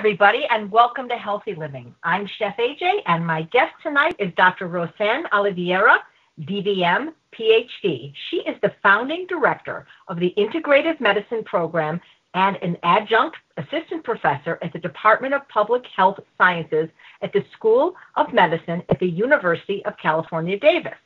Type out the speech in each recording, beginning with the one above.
everybody, and welcome to Healthy Living. I'm Chef AJ, and my guest tonight is Dr. Rosane Oliveira, DVM, PhD. She is the founding director of the Integrative Medicine Program and an adjunct assistant professor at the Department of Public Health Sciences at the School of Medicine at the University of California, Davis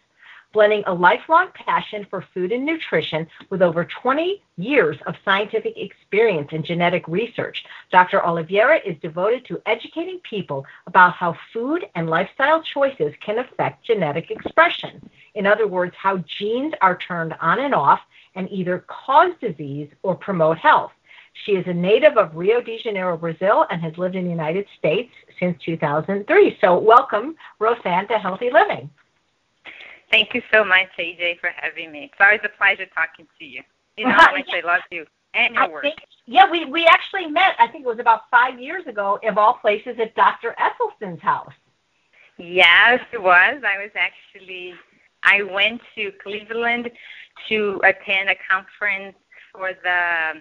blending a lifelong passion for food and nutrition with over 20 years of scientific experience in genetic research. Dr. Oliveira is devoted to educating people about how food and lifestyle choices can affect genetic expression. In other words, how genes are turned on and off and either cause disease or promote health. She is a native of Rio de Janeiro, Brazil, and has lived in the United States since 2003. So, welcome, Rosane, to Healthy Living. Thank you so much, AJ, for having me. It's always a pleasure talking to you. You know how much I love you and your I work. Think, yeah, we, we actually met, I think it was about five years ago, of all places, at Dr. Esselstyn's house. Yes, it was. I was actually, I went to Cleveland to attend a conference for the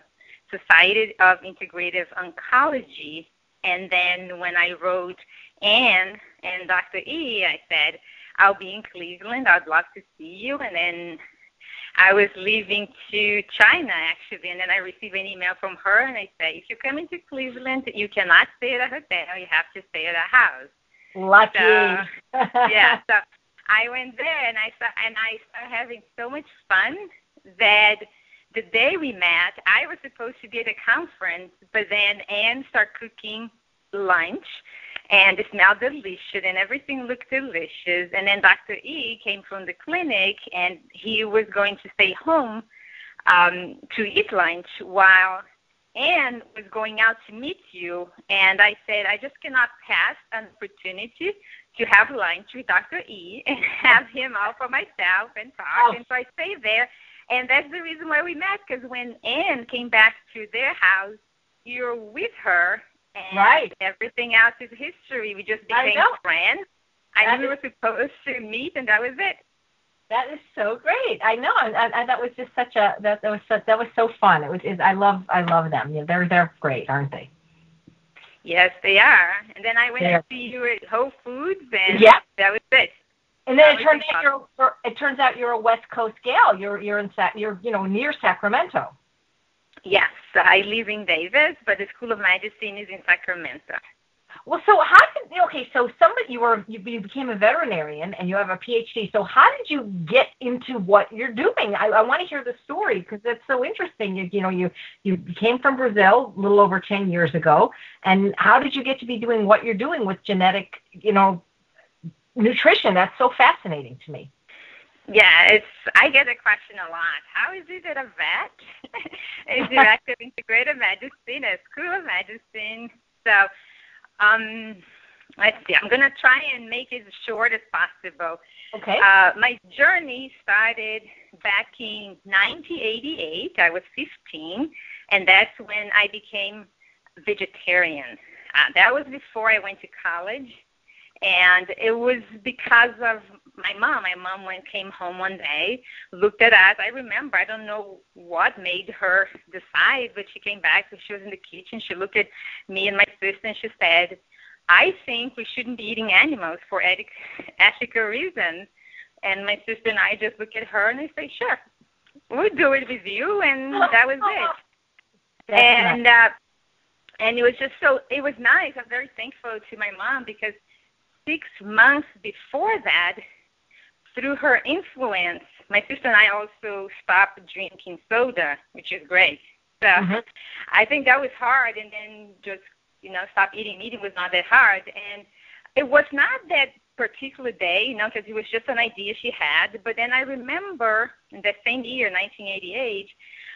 Society of Integrative Oncology. And then when I wrote Anne and Dr. E, I said, I'll be in Cleveland. I'd love to see you. And then I was leaving to China actually, and then I received an email from her, and I said, if you come into Cleveland, you cannot stay at a hotel. You have to stay at a house. Lucky. So, yeah. So I went there, and I saw, and I started having so much fun that the day we met, I was supposed to be at a conference, but then Anne started cooking lunch and it smelled delicious and everything looked delicious. And then Dr. E came from the clinic and he was going to stay home um, to eat lunch while Anne was going out to meet you. And I said, I just cannot pass an opportunity to have lunch with Dr. E and have him out for myself and talk. Oh. And so I stayed there. And that's the reason why we met, because when Anne came back to their house, you were with her and right. everything else is history. We just became I friends. I knew we were supposed to meet, and that was it. That is so great. I know, and, and that was just such a that, that was so, that was so fun. It was. Is, I love I love them. Yeah, they're they're great, aren't they? Yes, they are. And then I went to see you at Whole Foods, and yeah. that was it. And then it turns out you're it turns out you're a West Coast gal. You're you're in Sac you're you know near Sacramento. Yes, I live in Davis, but the School of Medicine is in Sacramento. Well, so how did okay? So somebody you were you, became a veterinarian and you have a PhD. So how did you get into what you're doing? I, I want to hear the story because it's so interesting. You you know you you came from Brazil a little over ten years ago, and how did you get to be doing what you're doing with genetic you know nutrition? That's so fascinating to me. Yeah, it's. I get a question a lot. How is it that a vet is director of integrative medicine at School of Medicine? So, um, let's see. I'm gonna try and make it as short as possible. Okay. Uh, my journey started back in 1988. I was 15, and that's when I became vegetarian. Uh, that was before I went to college and it was because of my mom. My mom went came home one day, looked at us. I remember. I don't know what made her decide, but she came back. She was in the kitchen. She looked at me and my sister, and she said, "I think we shouldn't be eating animals for ethical reasons." And my sister and I just looked at her and I said, "Sure, we'll do it with you." And that was it. And uh, and it was just so it was nice. I'm very thankful to my mom because six months before that, through her influence, my sister and I also stopped drinking soda, which is great. So Mm-hmm. I think that was hard, and then just you know stop eating meat was not that hard, and it was not that particular day, you know, because it was just an idea she had. But then I remember in that same year, 1988,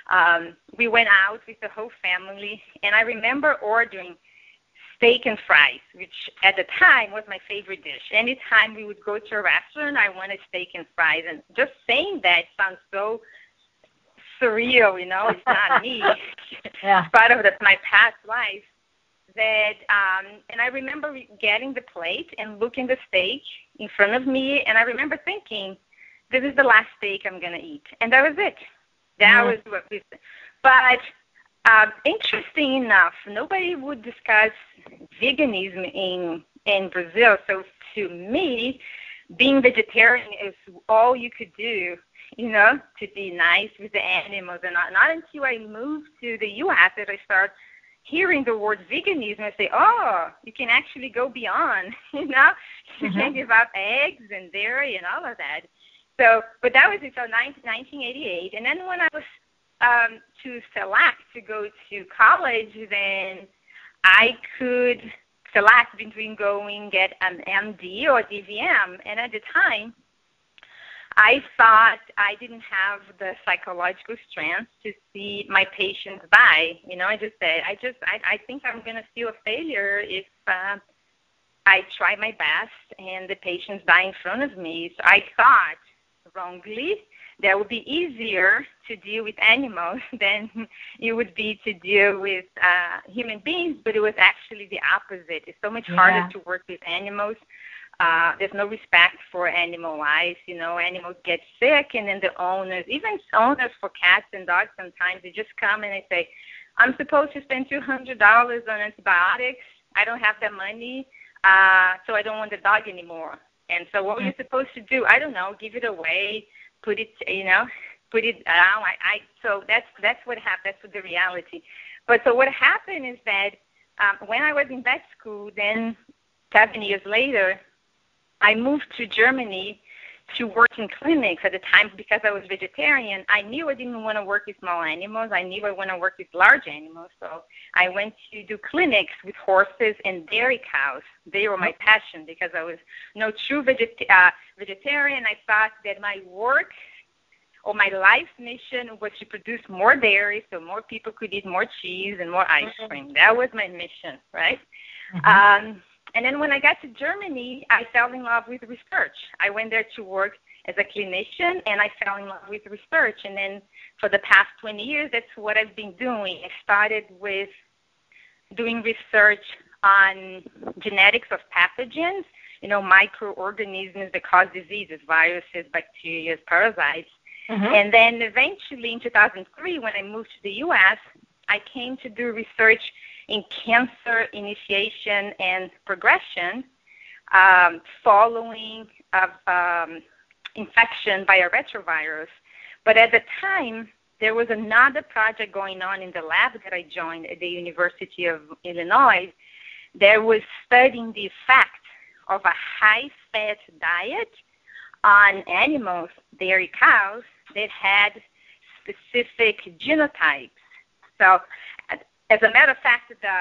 um, we went out with the whole family, and I remember ordering steak and fries, which at the time was my favorite dish. Anytime we would go to a restaurant, I wanted steak and fries. And just saying that sounds so surreal, you know, it's not me. Yeah. It's part of the, my past life. That um, and I remember getting the plate and looking the steak in front of me, and I remember thinking, "This is the last steak I'm gonna eat," and that was it. That Mhm. was what we. But uh, interesting enough, nobody would discuss veganism in in Brazil. So to me, being vegetarian is all you could do, you know, to be nice with the animals. And not, not until I moved to the U.S. that I started hearing the word veganism, I say, oh, you can actually go beyond, you know, you mm-hmm. can give up eggs and dairy and all of that. So, but that was until 1988. And then when I was um, to select to go to college, then I could select between going get an MD or DVM. And at the time, I thought I didn't have the psychological strength to see my patients die. You know, I just said, I just, I, I think I'm going to feel a failure if uh, I try my best and the patients die in front of me. So I thought wrongly that would be easier to deal with animals than it would be to deal with uh, human beings, but it was actually the opposite. It's so much yeah. harder to work with animals. Uh, there's no respect for animal lives. You know, animals get sick, and then the owners, even owners for cats and dogs, sometimes they just come and they say, "I'm supposed to spend two hundred dollars on antibiotics. I don't have that money, uh, so I don't want the dog anymore." And so, what mm-hmm. are you supposed to do? I don't know. Give it away put it, you know, put it down. I, I so that's that's what happened. That's the reality. But so what happened is that um, when I was in vet school, then seven years later, I moved to Germany to work in clinics at the time because I was vegetarian. I knew I didn't want to work with small animals. I knew I want to work with large animals. So I went to do clinics with horses and dairy cows. They were my passion because I was no true veget- uh, vegetarian. I thought that my work or my life mission was to produce more dairy so more people could eat more cheese and more ice mm-hmm. cream. That was my mission, right? Mm-hmm. Um, and then when I got to Germany, I fell in love with research. I went there to work as a clinician and I fell in love with research. And then for the past 20 years, that's what I've been doing. I started with doing research on genetics of pathogens, you know, microorganisms that cause diseases, viruses, bacteria, parasites. Mm-hmm. And then eventually in 2003, when I moved to the U.S., I came to do research in cancer initiation and progression um, following of um, infection by a retrovirus. But at the time, there was another project going on in the lab that I joined at the University of Illinois that was studying the effect of a high-fat diet on animals, dairy cows, that had specific genotypes. So as a matter of fact, the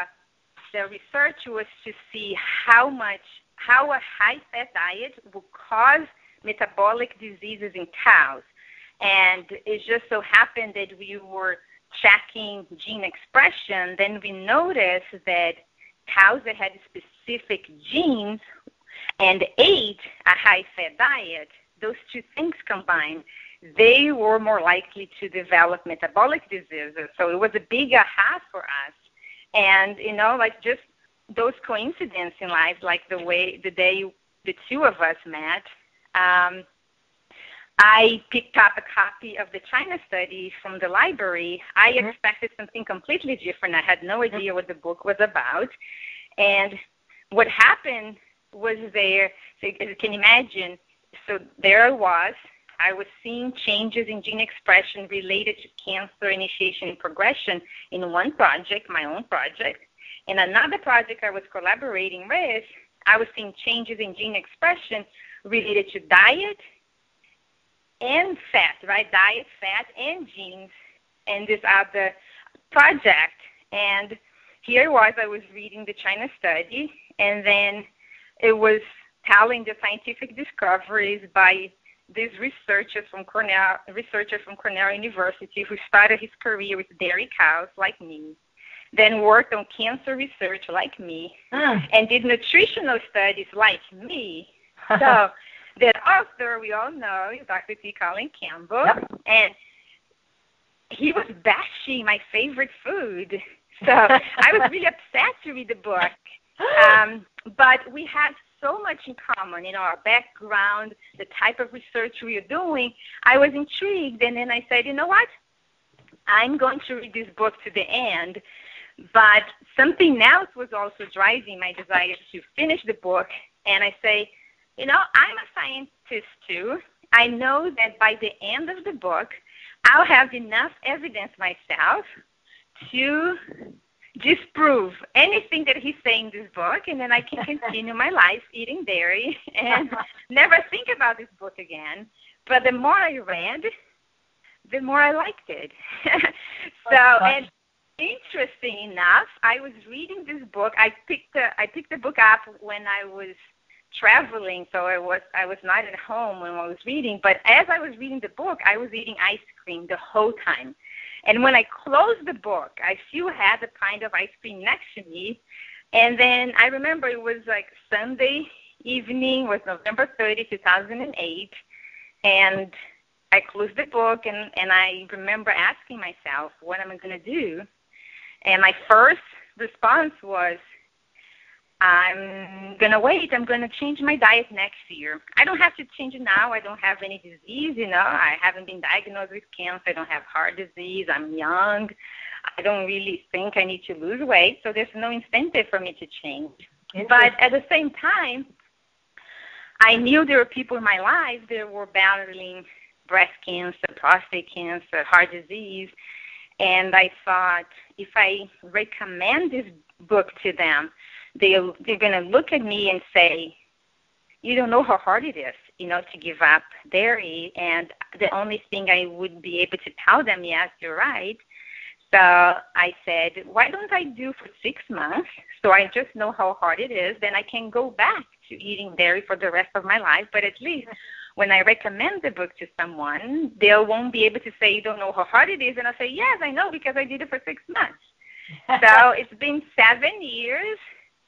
the research was to see how much how a high fat diet will cause metabolic diseases in cows. And it just so happened that we were checking gene expression, then we noticed that cows that had specific genes and ate a high fat diet, those two things combined, they were more likely to develop metabolic diseases. So it was a big aha for us. And, you know, like just those coincidences in life, like the way, the day the two of us met, um, I picked up a copy of the China study from the library. I mm-hmm. expected something completely different. I had no idea what the book was about. And what happened was there, so you can imagine, so there I was, I was seeing changes in gene expression related to cancer initiation and progression in one project, my own project. In another project I was collaborating with, I was seeing changes in gene expression related to diet and fat, right? Diet, fat, and genes in this other project. And here was, I was reading the China study, and then it was telling the scientific discoveries by this researcher from Cornell, researcher from Cornell University who started his career with dairy cows like me, then worked on cancer research like me, mm. and did nutritional studies like me. so that author we all know is Dr. T. Colin Campbell, yep. and he was bashing my favorite food. So I was really upset to read the book. Um, but we had so much in common, know, our background, the type of research we are doing. I was intrigued, and then I said, you know what? I'm going to read this book to the end. But something else was also driving my desire to finish the book. And I say, you know, I'm a scientist too. I know that by the end of the book, I'll have enough evidence myself to disprove anything that he's saying in this book, and then I can continue my life eating dairy and never think about this book again. But the more I read, the more I liked it. so, and interesting enough, I was reading this book. I picked the I picked the book up when I was traveling, so I was I was not at home when I was reading. But as I was reading the book, I was eating ice cream the whole time. And when I closed the book, I still had a pint of ice cream next to me. And then I remember it was like Sunday evening, was November 30, 2008. And I closed the book and, and I remember asking myself, what am I going to do? And my first response was, I'm going to wait. I'm going to change my diet next year. I don't have to change it now. I don't have any disease, you know. I haven't been diagnosed with cancer. I don't have heart disease. I'm young. I don't really think I need to lose weight, so there's no incentive for me to change. But at the same time, I knew there were people in my life that were battling breast cancer, prostate cancer, heart disease, and I thought if I recommend this book to them, they they're going to look at me and say, "You don't know how hard it is, you know, to give up dairy." And the only thing I would be able to tell them, "Yes, you're right." So I said, "Why don't I do for six months, so I just know how hard it is? Then I can go back to eating dairy for the rest of my life. But at least." When I recommend the book to someone, they won't be able to say, You don't know how hard it is. And I'll say, Yes, I know because I did it for six months. so it's been seven years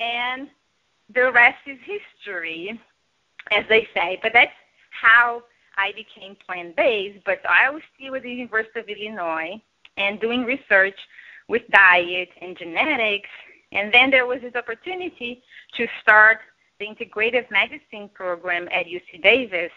and the rest is history, as they say. But that's how I became plant based. But I was still at the University of Illinois and doing research with diet and genetics. And then there was this opportunity to start the integrative medicine program at UC Davis.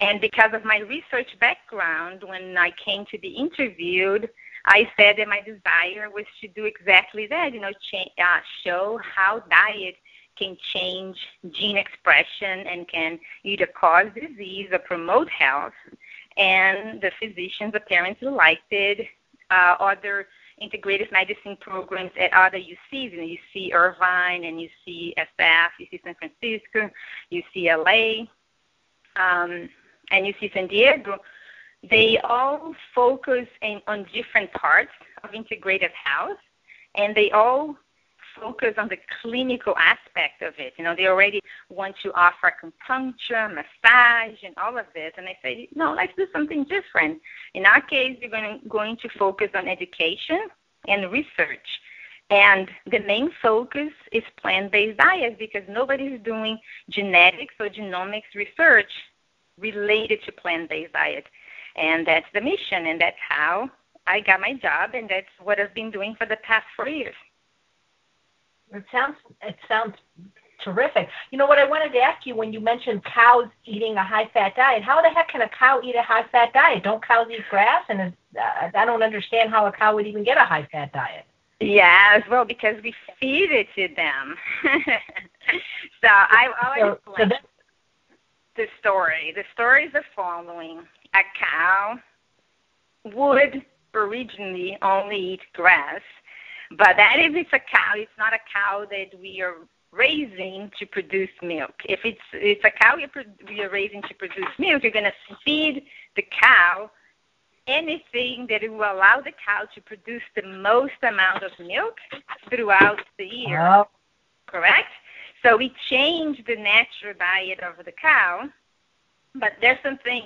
And because of my research background, when I came to be interviewed, I said that my desire was to do exactly that, you know, cha- uh, show how diet can change gene expression and can either cause disease or promote health. And the physicians apparently liked it. Uh, other integrative medicine programs at other UCs, you know, you see Irvine and you see SF, UC San Francisco, you see LA, um, and UC San Diego they all focus in, on different parts of integrative health, and they all focus on the clinical aspect of it. You know, they already want to offer acupuncture, massage, and all of this. And I say, no, let's do something different. In our case, we're going to, going to focus on education and research. And the main focus is plant-based diets because nobody's doing genetics or genomics research related to plant-based diet. And that's the mission, and that's how I got my job, and that's what I've been doing for the past four years. It sounds it sounds terrific. You know what I wanted to ask you when you mentioned cows eating a high fat diet. How the heck can a cow eat a high fat diet? Don't cows eat grass? And uh, I don't understand how a cow would even get a high fat diet. Yes, well, because we feed it to them. so I always so, so the story. The story is the following: a cow would originally only eat grass, but that if it's a cow, it's not a cow that we are raising to produce milk. If it's it's a cow we are raising to produce milk, you're going to feed the cow anything that will allow the cow to produce the most amount of milk throughout the year. Oh. Correct? So we change the natural diet of the cow, but there's something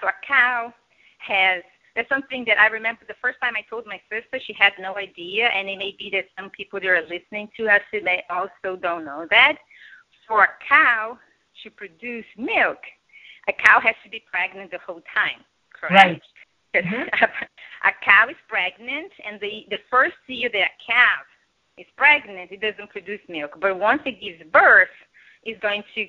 so a cow has that's something that I remember the first time I told my sister, she had no idea, and it may be that some people that are listening to us today also don't know that. For a cow to produce milk, a cow has to be pregnant the whole time, correct? Right. Mm-hmm. a cow is pregnant, and the, the first year that a cow is pregnant, it doesn't produce milk. But once it gives birth, it's going to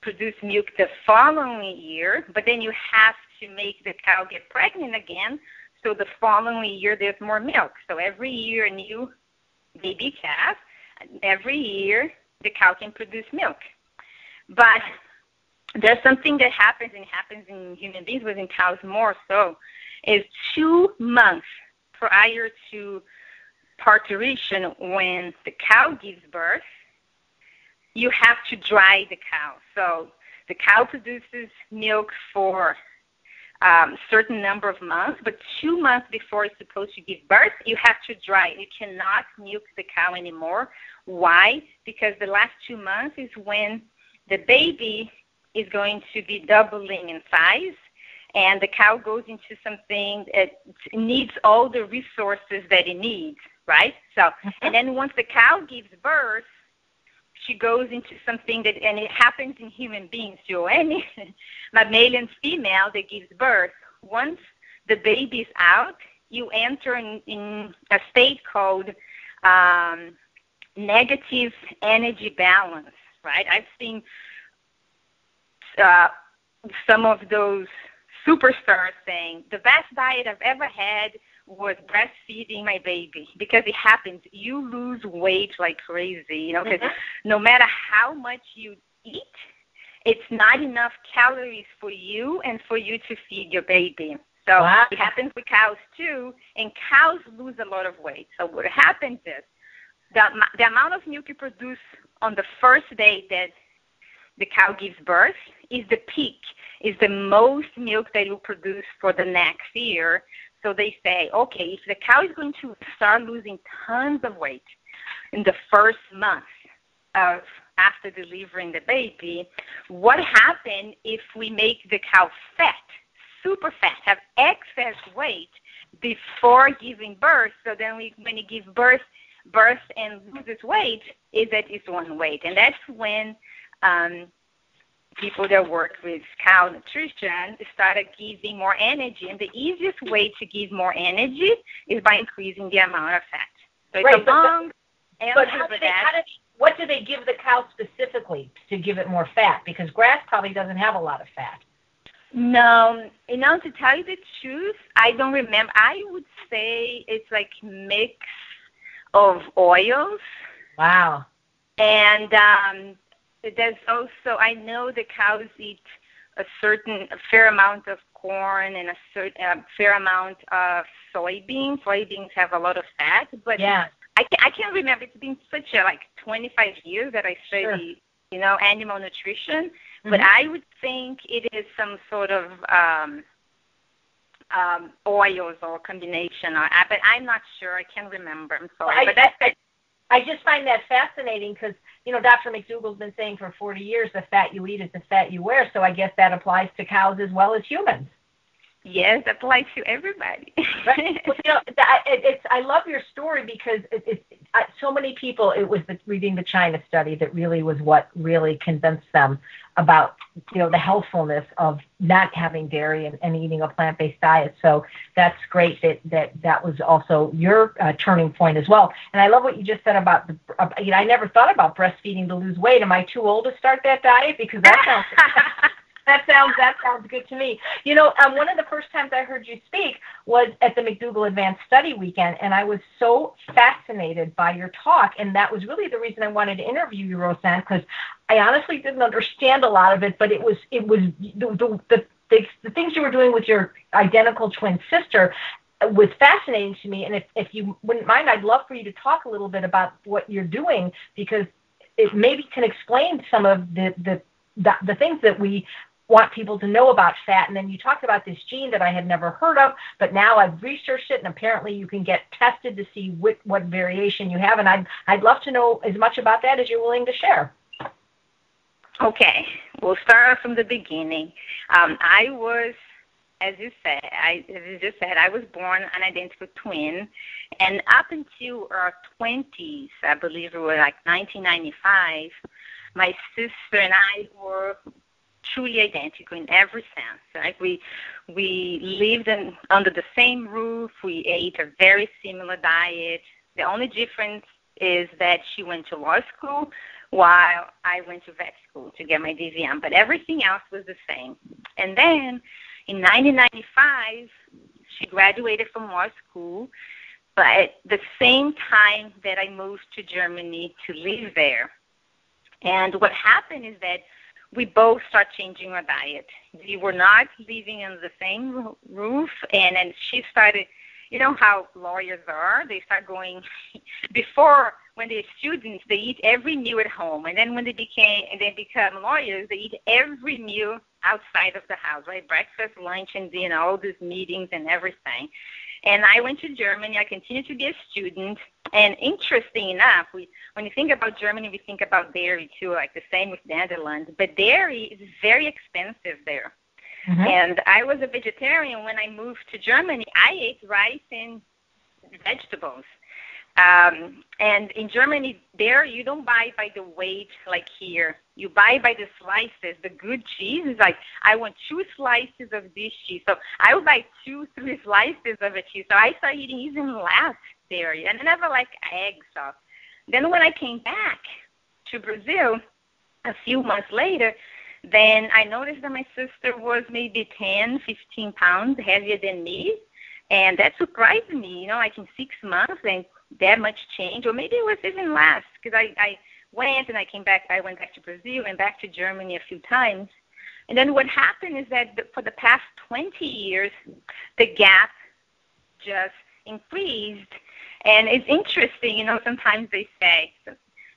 produce milk the following year, but then you have to make the cow get pregnant again So the following year, there's more milk. So every year, a new baby calf. Every year, the cow can produce milk. But there's something that happens and happens in human beings, but in cows more so, is two months prior to parturition, when the cow gives birth, you have to dry the cow. So the cow produces milk for um, certain number of months, but two months before it's supposed to give birth, you have to dry. You cannot milk the cow anymore. Why? Because the last two months is when the baby is going to be doubling in size and the cow goes into something that needs all the resources that it needs, right? So, mm-hmm. and then once the cow gives birth, she goes into something that, and it happens in human beings too. Any mammalian female that gives birth, once the baby's out, you enter in, in a state called um, negative energy balance, right? I've seen uh, some of those superstars saying the best diet I've ever had was breastfeeding my baby because it happens. You lose weight like crazy, you know, because mm-hmm. no matter how much you eat, it's not enough calories for you and for you to feed your baby. So wow. it happens with cows too, and cows lose a lot of weight. So what happens is the, the amount of milk you produce on the first day that the cow gives birth is the peak, is the most milk that you produce for the next year. So they say, okay, if the cow is going to start losing tons of weight in the first month of after delivering the baby, what happens if we make the cow fat, super fat, have excess weight before giving birth? So then we, when you give birth, birth and loses weight, is at its one weight, and that's when um, people that work with cow nutrition started giving more energy. And the easiest way to give more energy is by increasing the amount of fat. So right, it's a long but, but how do they, how do, what do they give the cow specifically to give it more fat? Because grass probably doesn't have a lot of fat. No, you know, to tell you the truth, I don't remember. I would say it's like mix of oils. Wow. And um, there's also I know the cows eat a certain a fair amount of corn and a certain a fair amount of soybeans. Soybeans have a lot of fat, but yeah. I can I can't remember. It's been such a like 25 years that I study, sure. you know, animal nutrition. Mm-hmm. But I would think it is some sort of um, um, oils or combination. Or, but I'm not sure. I can't remember. I'm sorry. I, but that's. I just find that fascinating because, you know, Dr. McDougall's been saying for 40 years the fat you eat is the fat you wear. So I guess that applies to cows as well as humans. Yes, that applies to everybody. right. Well, you know, it, it's I love your story because it, it, uh, so many people. It was the, reading the China study that really was what really convinced them about you know the healthfulness of not having dairy and, and eating a plant-based diet. So that's great that that that was also your uh, turning point as well. And I love what you just said about the. Uh, you know, I never thought about breastfeeding to lose weight. Am I too old to start that diet? Because that sounds. that sounds that sounds good to me. You know, um, one of the first times I heard you speak was at the McDougall Advanced Study Weekend, and I was so fascinated by your talk, and that was really the reason I wanted to interview you, Rosane, because I honestly didn't understand a lot of it, but it was it was the the, the the, the things you were doing with your identical twin sister was fascinating to me. And if, if you wouldn't mind, I'd love for you to talk a little bit about what you're doing because it maybe can explain some of the, the, the, the things that we want people to know about fat. And then you talked about this gene that I had never heard of, but now I've researched it, and apparently you can get tested to see what, what variation you have. And I'd, I'd love to know as much about that as you're willing to share. Okay, we'll start from the beginning. Um, I was, as you said, I, as you just said, I was born an identical twin, and up until our 20s, I believe it was like 1995, my sister and I were truly identical in every sense. Right? We we lived in, under the same roof. We ate a very similar diet. The only difference is that she went to law school while I went to vet school to get my DVM, but everything else was the same. And then in 1995, She graduated from law school, but at the same time that I moved to Germany to live there. And what happened is that we both start changing our diet. We were not living in the same roof, and then she started. You know how lawyers are; they start going before when they're students, they eat every meal at home, and then when they became and they become lawyers, they eat every meal outside of the house, right? Breakfast, lunch, and dinner, all these meetings and everything. And I went to Germany. I continued to be a student. And interesting enough, we when you think about Germany, we think about dairy too, like the same with Netherlands. But dairy is very expensive there. Mm-hmm. And I was a vegetarian when I moved to Germany. I ate rice and vegetables. Um, and in Germany, there you don't buy by the weight like here. You buy by the slices. The good cheese is like I want two slices of this cheese, so I would buy two, three slices of a cheese. So I started eating even less dairy, and I never like eggs. So then when I came back to Brazil a few months later, then I noticed that my sister was maybe 10, 15 pounds heavier than me. And that surprised me, you know, like in six months and that much change, or maybe it was even less because I, I went and I came back. I went back to Brazil and back to Germany a few times. And then what happened is that for the past 20 years, the gap just increased. And it's interesting, you know, sometimes they say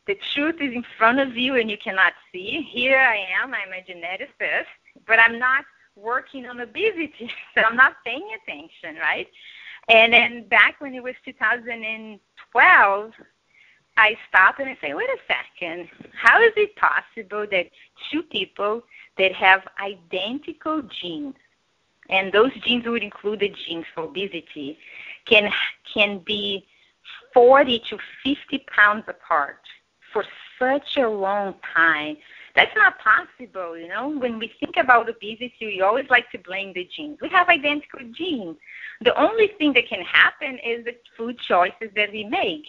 the truth is in front of you and you cannot see. Here I am, I'm a geneticist, but I'm not working on obesity, so I'm not paying attention, right? And then back when it was 2012, I stop and I say, wait a second, how is it possible that two people that have identical genes, and those genes would include the genes for obesity, can can be 40 to 50 pounds apart for such a long time? That's not possible, you know. When we think about obesity, we always like to blame the genes. We have identical genes. The only thing that can happen is the food choices that we make.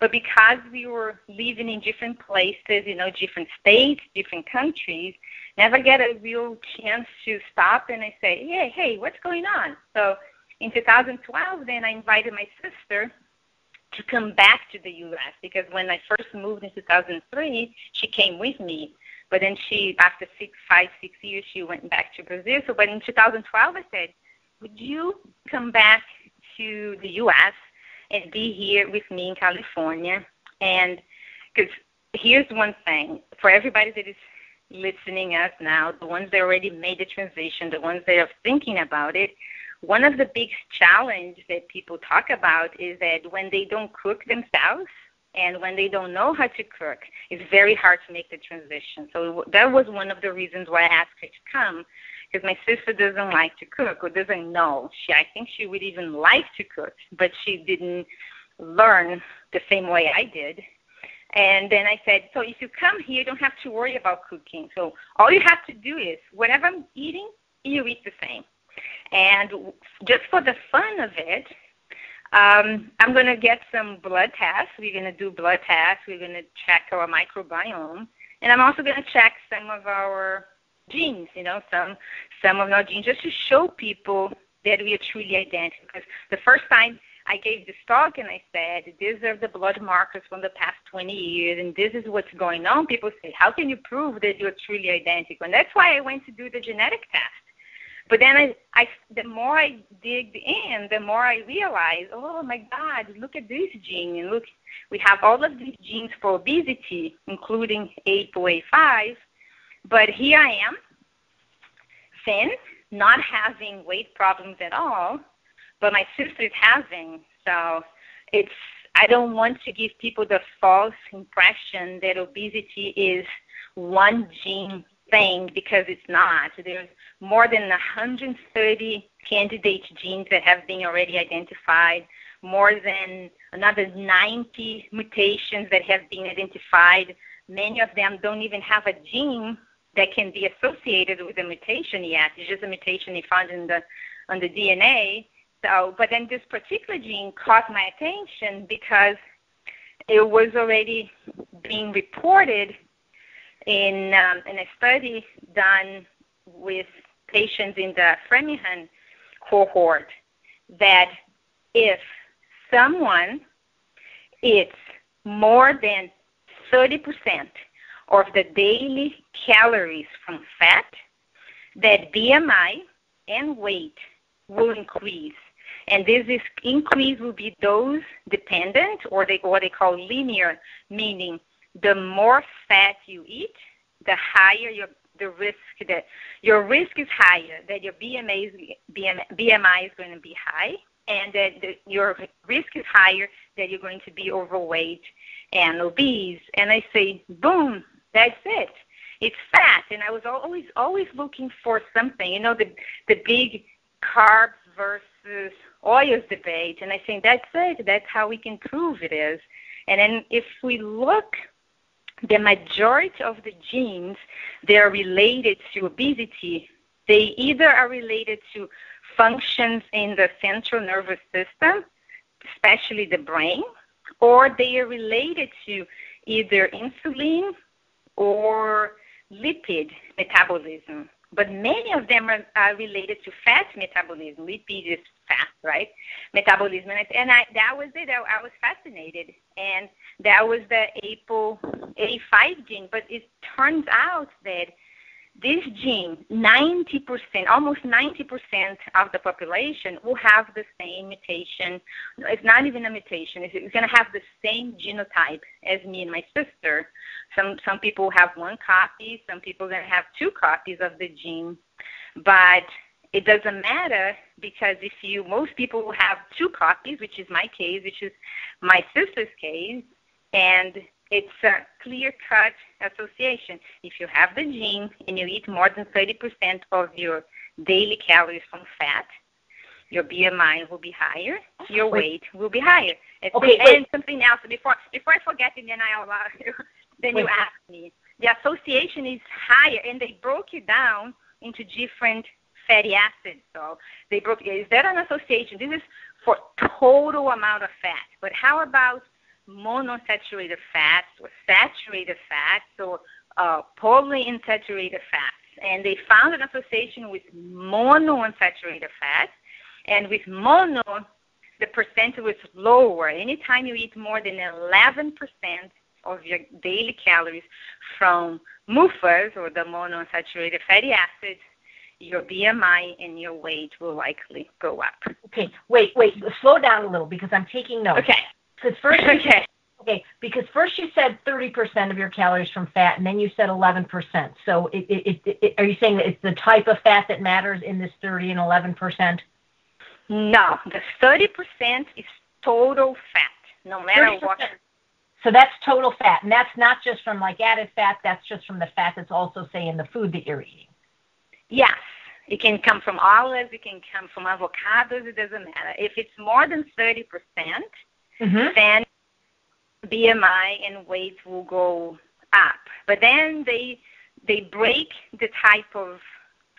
But because we were living in different places, you know, different states, different countries, never get a real chance to stop and I say, hey, hey, what's going on? So in 2012, then I invited my sister to come back to the U.S. because when I first moved in 2003, she came with me. But then she, after six, five, six years, she went back to Brazil. So, but in 2012, I said, would you come back to the U.S. and be here with me in California? And because here's one thing for everybody that is listening us now, the ones that already made the transition, the ones that are thinking about it, one of the big challenges that people talk about is that when they don't cook themselves and when they don't know how to cook, it's very hard to make the transition. So that was one of the reasons why I asked her to come because my sister doesn't like to cook or doesn't know. She, I think she would even like to cook, but she didn't learn the same way I did. And then I said, so if you come here, you don't have to worry about cooking. So all you have to do is whatever I'm eating, you eat the same. And just for the fun of it, um, I'm going to get some blood tests. We're going to do blood tests. We're going to check our microbiome. And I'm also going to check some of our genes, you know, some some of our genes, just to show people that we are truly identical. Because the first time I gave this talk and I said, these are the blood markers from the past 20 years, and this is what's going on. People say, how can you prove that you're truly identical? And that's why I went to do the genetic test. But then I, I, the more I dig in, the more I realize, oh my God, look at this gene, and look, we have all of these genes for obesity, including ApoA5, but here I am, thin, not having weight problems at all, but my sister is having. So it's I don't want to give people the false impression that obesity is one gene thing because it's not. There's more than 130 candidate genes that have been already identified, more than another 90 mutations that have been identified. Many of them don't even have a gene that can be associated with a mutation yet. It's just a mutation you found in the on the DNA. So, but then this particular gene caught my attention because it was already being reported in um, in a study done with patients in the Framingham cohort that if someone it's more than 30% of the daily calories from fat, that BMI and weight will increase. And this is, increase will be dose dependent, or they, what they call linear, meaning the more fat you eat, the higher your the risk that your risk is higher, that your BMI is, BMI is going to be high, and that the, your risk is higher that you're going to be overweight and obese. And I say, boom, that's it. It's fat. And I was always always looking for something, you know, the the big carbs versus oils debate. And I think that's it. That's how we can prove it is. And then if we look the majority of the genes they are related to obesity, they either are related to functions in the central nervous system, especially the brain, or they are related to either insulin or lipid metabolism. But many of them are, are related to fat metabolism. Lipid is fat, right? Metabolism. And, I, that was it. I, I was fascinated. And that was the APO A5 gene. But it turns out that this gene, 90%, almost 90% of the population will have the same mutation. It's not even a mutation. It's, it's going to have the same genotype as me and my sister. Some some people have one copy. Some people are going to have two copies of the gene. But it doesn't matter because if you most people will have two copies, which is my case, which is my sister's case, and it's a clear cut association. If you have the gene and you eat more than 30% of your daily calories from fat, your BMI will be higher, your weight will be higher. It's okay, and wait. something else before before I forget and then I'll allow you then wait. you ask me. The association is higher and they broke it down into different fatty acids. So they broke is that an association? This is for total amount of fat. But how about monounsaturated fats or saturated fats or uh, polyunsaturated fats. And they found an association with monounsaturated fats. And with mono, the percentage was lower. Anytime you eat more than 11% of your daily calories from MUFAs or the monounsaturated fatty acids, your BMI and your weight will likely go up. Okay, wait, wait, slow down a little because I'm taking notes. Okay. Because first, Okay. okay, because first you said 30% of your calories from fat, and then you said 11%. So, it, it, it, are you saying that it's the type of fat that matters in this 30 and 11%? No, the 30% is total fat, no matter 30%. what. So that's total fat, and that's not just from like added fat. That's just from the fat that's also say in the food that you're eating. Yes, it can come from olives, it can come from avocados, it doesn't matter. If it's more than 30%, Mm-hmm. then BMI and weight will go up. But then they they break the type of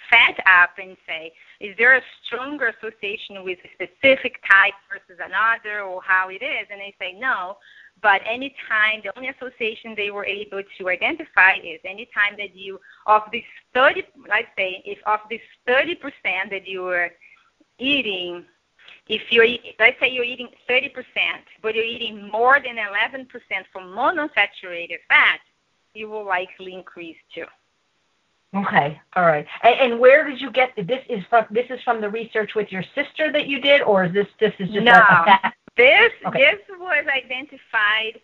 fat up and say, is there a stronger association with a specific type versus another, or how it is? And they say no. But anytime, the only association they were able to identify is anytime that you, of this 30, let's say, if of this 30% that you were eating, if you're, let's say you're eating 30%, but you're eating more than 11% from monounsaturated fat, you will likely increase too. Okay, all right. And, and where did you get this? Is from this is from the research with your sister that you did, or is this this is just No. a? This Okay. this was identified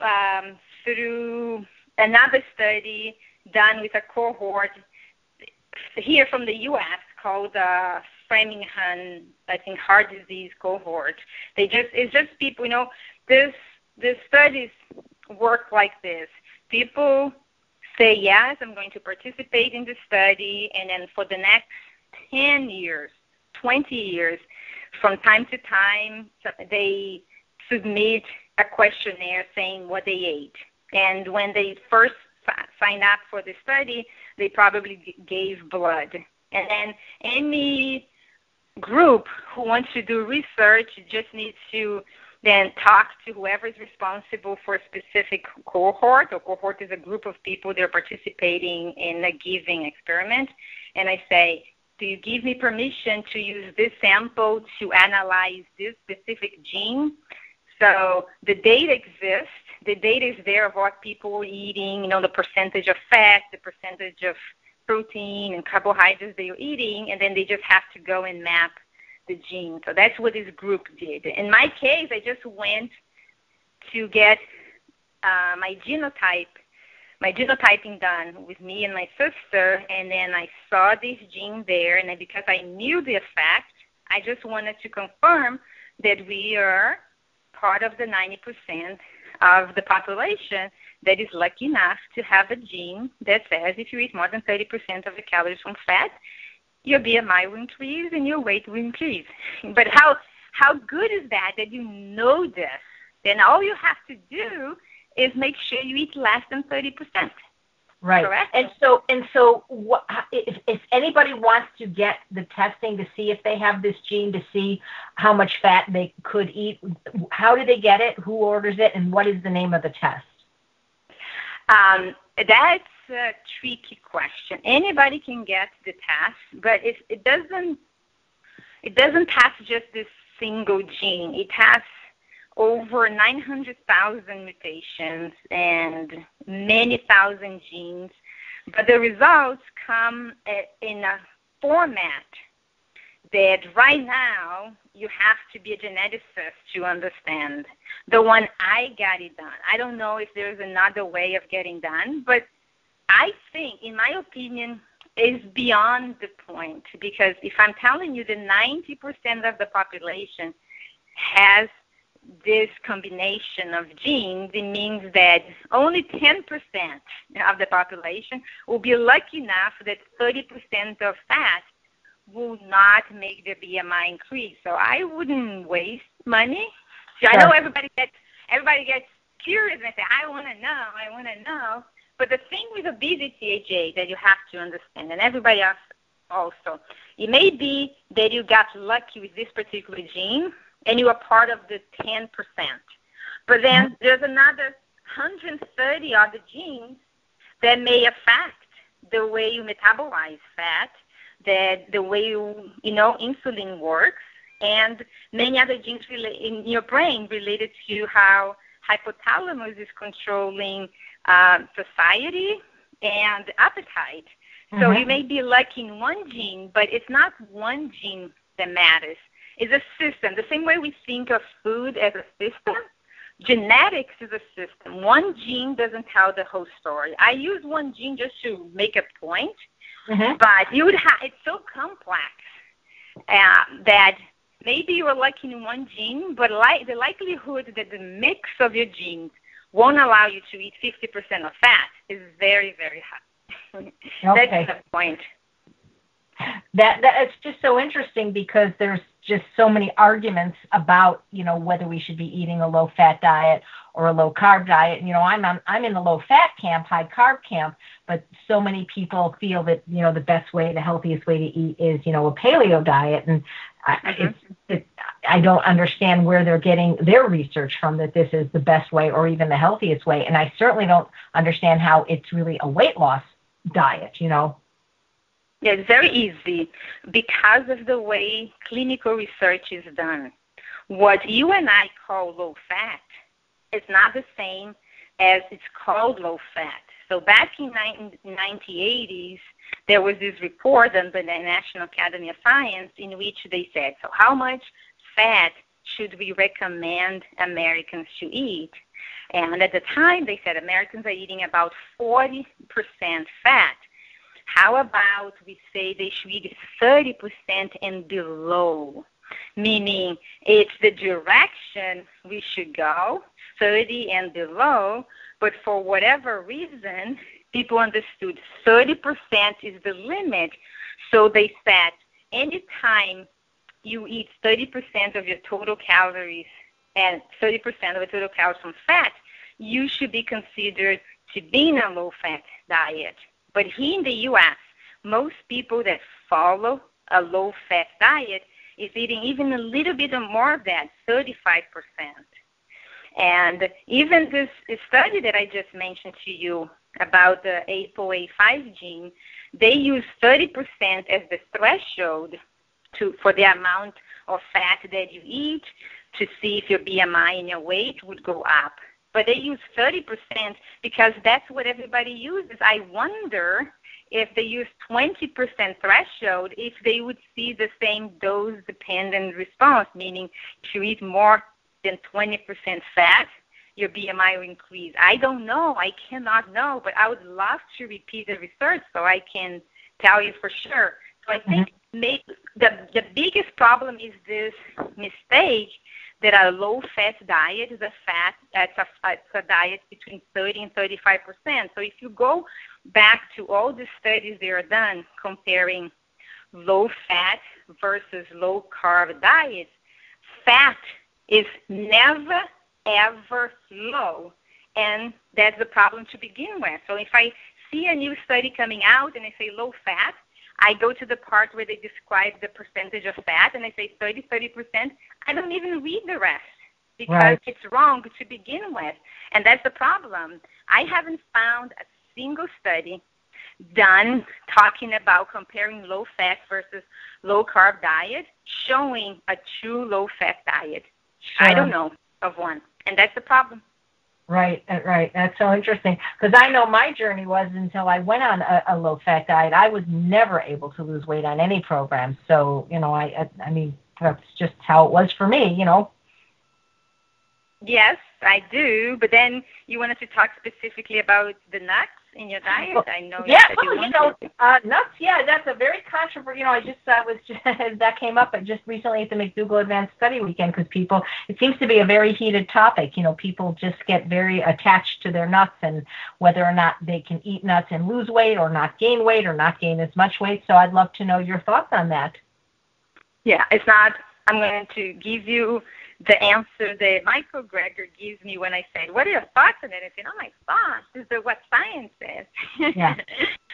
um, through another study done with a cohort here from the U.S. called uh, Framingham, I think, heart disease cohort. They just it's just people, you know, this the studies work like this. People say yes, I'm going to participate in the study, and then for the next 10 years, 20 years, from time to time, they submit a questionnaire saying what they ate. And when they first si- signed up for the study, they probably gave blood. And then any group who wants to do research just needs to then talk to whoever is responsible for a specific cohort. A cohort is a group of people that are participating in a giving experiment. And I say, do you give me permission to use this sample to analyze this specific gene? So the data exists. The data is there of what people are eating, you know, the percentage of fat, the percentage of protein and carbohydrates they are eating, and then they just have to go and map the gene. So that's what this group did. In my case, I just went to get uh, my genotype my genotyping done with me and my sister, and then I saw this gene there, and then because I knew the effect, I just wanted to confirm that we are part of the 90% of the population that is lucky enough to have a gene that says if you eat more than 30% of the calories from fat, your BMI will increase and your weight will increase. But how how good is that that you know this? Then all you have to do is make sure you eat less than 30%. Right. Correct? And so and so what, if, if anybody wants to get the testing to see if they have this gene to see how much fat they could eat, how do they get it? Who orders it and what is the name of the test? Um, that's a tricky question. Anybody can get the test, but it, it doesn't it doesn't test just this single gene. It has over 900,000 mutations and many thousand genes, but the results come in a format that right now you have to be a geneticist to understand. The one I got it done. I don't know if there's another way of getting done, but I think, in my opinion, is beyond the point because if I'm telling you that 90% of the population has this combination of genes, it means that only 10% of the population will be lucky enough that 30% of fat will not make their BMI increase. So I wouldn't waste money. Sure. I know everybody gets everybody gets curious and say, I want to know, I want to know. But the thing with obesity, AJ, that you have to understand, and everybody else also, it may be that you got lucky with this particular gene, and you are part of the 10%. But then mm-hmm. there's another 130 other genes that may affect the way you metabolize fat, that the way you, you know insulin works, and many other genes in your brain related to how hypothalamus is controlling uh, satiety and appetite. Mm-hmm. So you may be lacking one gene, but it's not one gene that matters It's a system. The same way we think of food as a system, genetics is a system. One gene doesn't tell the whole story. I use one gene just to make a point, mm-hmm. but you would have it's so complex uh, that maybe you are lacking one gene, but li- the likelihood that the mix of your genes won't allow you to eat 50% of fat is very, very high. okay. That's the point. That that it's just so interesting because there's just so many arguments about you know whether we should be eating a low fat diet or a low carb diet. And, you know, I'm on, I'm in the low fat camp, high carb camp, but so many people feel that you know the best way, the healthiest way to eat is you know a paleo diet, and mm-hmm. it's, it, I don't understand where they're getting their research from that this is the best way or even the healthiest way, and I certainly don't understand how it's really a weight loss diet. You know. Yeah, it's very easy because of the way clinical research is done. What you and I call low fat is not the same as it's called low fat. So back in the 1980s, there was this report by the National Academy of Science in which they said, so how much fat should we recommend Americans to eat? And at the time, they said Americans are eating about 40% fat. How about we say they should be 30% and below? Meaning it's the direction we should go, 30 and below, but for whatever reason, people understood 30% is the limit. So they said anytime you eat 30% of your total calories and 30% of the total calories from fat, you should be considered to be in a low fat diet. But here in the U.S., most people that follow a low fat diet is eating even a little bit more of that, 35%. And even this study that I just mentioned to you about the ApoA5 gene, they use 30% as the threshold to for the amount of fat that you eat to see if your BMI and your weight would go up. But they use 30% because that's what everybody uses. I wonder if they use 20% threshold, if they would see the same dose dependent response, meaning if you eat more than 20% fat, your BMI will increase. I don't know. I cannot know, but I would love to repeat the research so I can tell you for sure. So I think mm-hmm. the, the biggest problem is this mistake that a low fat diet is a fat uh, that's a, it's a diet between 30 and 35 percent. So if you go back to all the studies that are done comparing low fat versus low carb diets, fat is never ever low, and that's the problem to begin with. So if I see a new study coming out and I say low fat, I go to the part where they describe the percentage of fat and I say 30, 30%. I don't even read the rest because right. it's wrong to begin with. And that's the problem. I haven't found a single study done talking about comparing low fat versus low carb diet showing a true low fat diet. Sure. I don't know of one. And that's the problem. Right, uh, right. That's so interesting because I know my journey was until I went on a, a low-fat diet. I was never able to lose weight on any program. So you know, I, I, I mean, that's just how it was for me. You know. Yes, I do. But then you wanted to talk specifically about the nuts in your diet? I know. Yeah, well, you, you know, uh, nuts. Yeah, that's a very controversial. You know, I just uh, was just, that came up just recently at the McDougall Advanced Study Weekend because people. It seems to be a very heated topic. You know, people just get very attached to their nuts and whether or not they can eat nuts and lose weight or not gain weight or not gain as much weight. So I'd love to know your thoughts on that. Yeah, it's not. I'm going to give you the answer that Michael Greger gives me when I say, "What are your thoughts on it?" I say, "Oh my thoughts is that what science says." Yeah.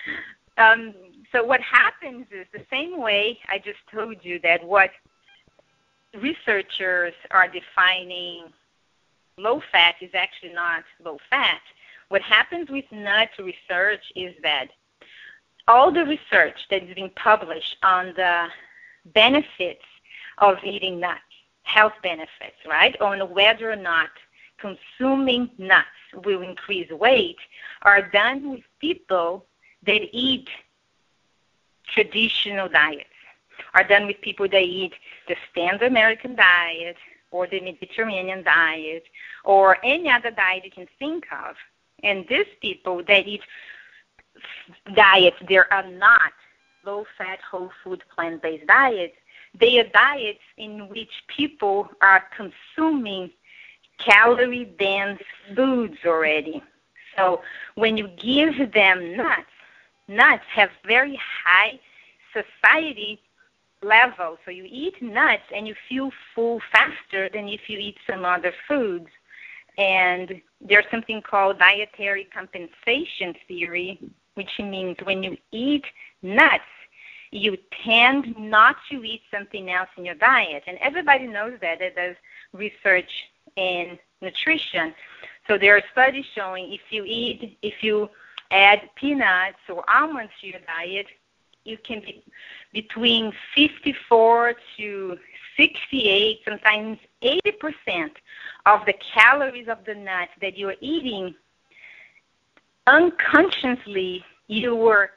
um, so what happens is the same way I just told you that what researchers are defining low fat is actually not low fat. What happens with nut research is that all the research that is being published on the benefits of eating nuts health benefits, right, on whether or not consuming nuts will increase weight are done with people that eat traditional diets, are done with people that eat the standard American diet or the Mediterranean diet or any other diet you can think of. And these people that eat diets, there are not low fat, whole food, plant based diets, they are diets in which people are consuming calorie dense foods already. So when you give them nuts, nuts have very high satiety level. So you eat nuts and you feel full faster than if you eat some other foods. And there's something called dietary compensation theory, which means when you eat nuts, you tend not to eat something else in your diet. And everybody knows that. Does research in nutrition. So there are studies showing if you eat, if you add peanuts or almonds to your diet, you can be between 54 to 68, sometimes 80% of the calories of the nut that you're eating, unconsciously you were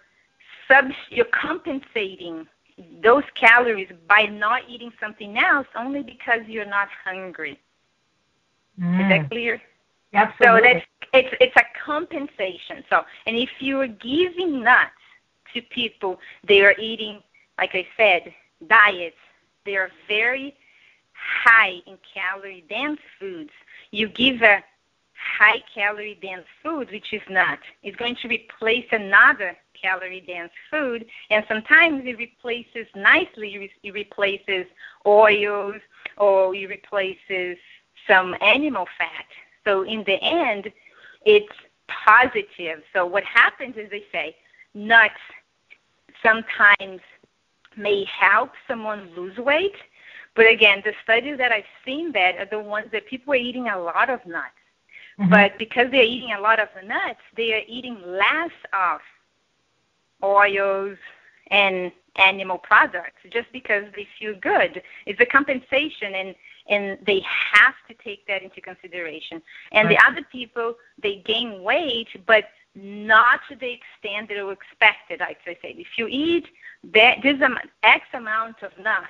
subs- you're compensating those calories by not eating something else only because you're not hungry. Mm. Is that mm. clear? Absolutely. So that's it's it's a compensation. So and if you are giving nuts to people, they are eating, like I said, diets. They are very high in calorie dense foods. You give a high calorie dense food, which is not, it's going to replace another calorie dense food. And sometimes it replaces nicely, it replaces oils or it replaces some animal fat. So in the end, it's positive. So what happens is they say nuts sometimes may help someone lose weight. But again, the studies that I've seen that are the ones that people are eating a lot of nuts. Mm-hmm. But because they're eating a lot of the nuts, they are eating less of oils, and animal products just because they feel good. It's a compensation and and they have to take that into consideration. And right. the other people they gain weight but not to the extent that you expected, like I said. If you eat that this X amount of nuts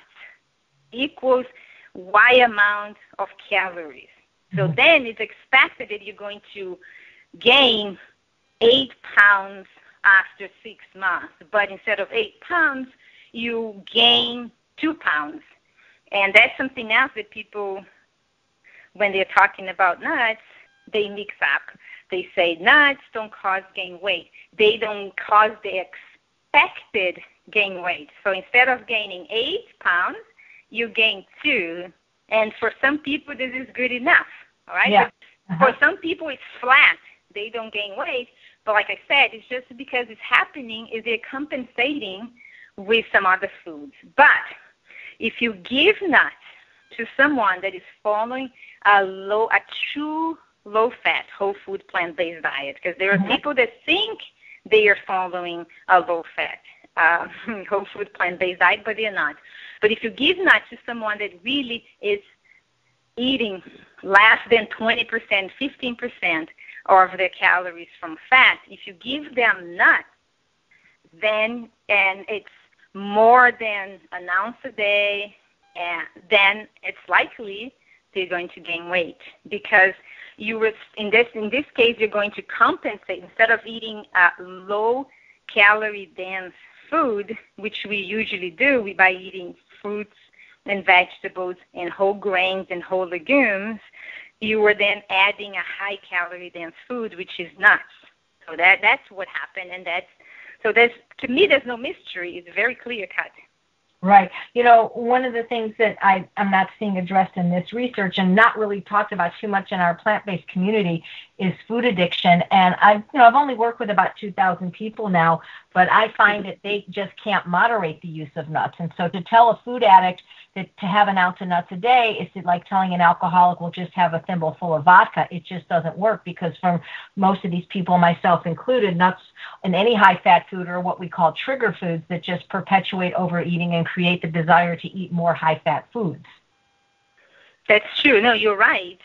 equals Y amount of calories. So mm-hmm. then it's expected that you're going to gain eight pounds after six months. But instead of eight pounds, you gain two pounds. And that's something else that people, when they're talking about nuts, they mix up. They say nuts don't cause gain weight. They don't cause the expected gain weight. So instead of gaining eight pounds, you gain two. And for some people, this is good enough. All right. Yeah. Uh-huh. For some people, it's flat. They don't gain weight. But like I said, it's just because it's happening is they're compensating with some other foods. But if you give nuts to someone that is following a low, a true low-fat, whole food, plant-based diet, because there are mm-hmm. people that think they are following a low-fat, uh, whole food, plant-based diet, but they're not. But if you give nuts to someone that really is eating less than 20%, 15% of their calories from fat, if you give them nuts, then and it's more than an ounce a day, and then it's likely they're going to gain weight because you were in this in this case you're going to compensate. Instead of eating a low calorie dense food, which we usually do we by eating fruits and vegetables and whole grains and whole legumes, you were then adding a high calorie dense food, which is nuts. So that that's what happened, and that's so there's to me there's no mystery. It's very clear cut. Right. You know, one of the things that I, I'm not seeing addressed in this research and not really talked about too much in our plant-based community is food addiction. And I've, you know, I've only worked with about 2,000 people now, but I find that they just can't moderate the use of nuts. And so to tell a food addict that to have an ounce of nuts a day is like telling an alcoholic will just have a thimble full of vodka. It just doesn't work because for most of these people, myself included, nuts and any high-fat food are what we call trigger foods that just perpetuate overeating and create the desire to eat more high-fat foods. That's true. No, you're right.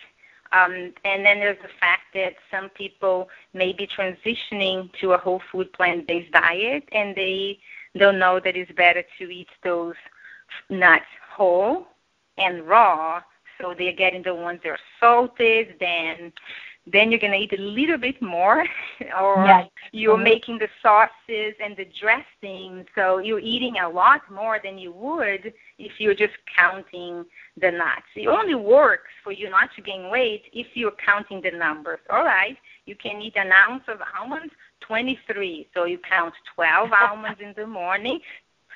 Um, and then there's the fact that some people may be transitioning to a whole food plant-based diet, and they don't know that it's better to eat those nuts whole and raw. So they're getting the ones that are salted, then then you're going to eat a little bit more or yes. you're mm-hmm. making the sauces and the dressing so you're eating a lot more than you would if you're just counting the nuts it only works for you not to gain weight if you're counting the numbers all right you can eat an ounce of almonds 23 so you count 12 almonds in the morning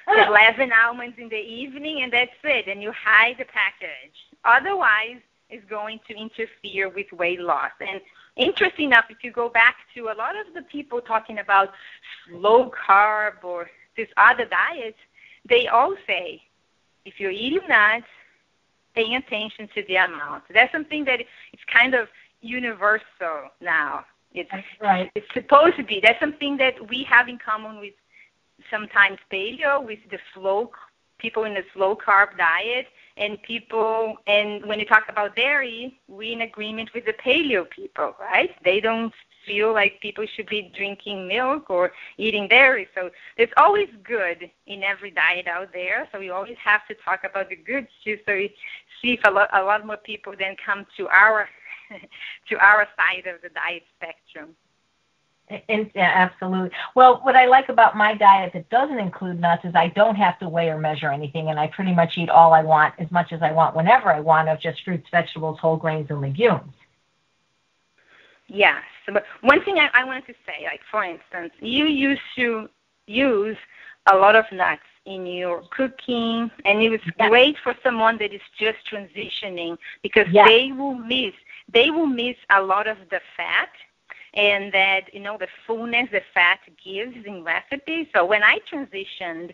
11 almonds in the evening and that's it and you hide the package otherwise it's going to interfere with weight loss. And interesting enough, if you go back to a lot of the people talking about low carb or this other diets, they all say if you're eating nuts, paying attention to the amount. That's something that it's kind of universal now. It's That's right. It's supposed to be. That's something that we have in common with sometimes paleo, with the slow people in the slow carb diet and people and when you talk about dairy we're in agreement with the paleo people right? They don't feel like people should be drinking milk or eating dairy. So there's always good in every diet out there. So we always have to talk about the goods too. So we see if a lot, a lot more people then come to our to our side of the diet spectrum in, yeah, absolutely. Well, what I like about my diet that doesn't include nuts is I don't have to weigh or measure anything, and I pretty much eat all I want, as much as I want, whenever I want, of just fruits, vegetables, whole grains, and legumes. Yes, but one thing I, I wanted to say, like for instance, you used to use a lot of nuts in your cooking, and it was yes. great for someone that is just transitioning because yes. they will miss they will miss a lot of the fat and that you know the fullness the fat gives in recipes. So when I transitioned,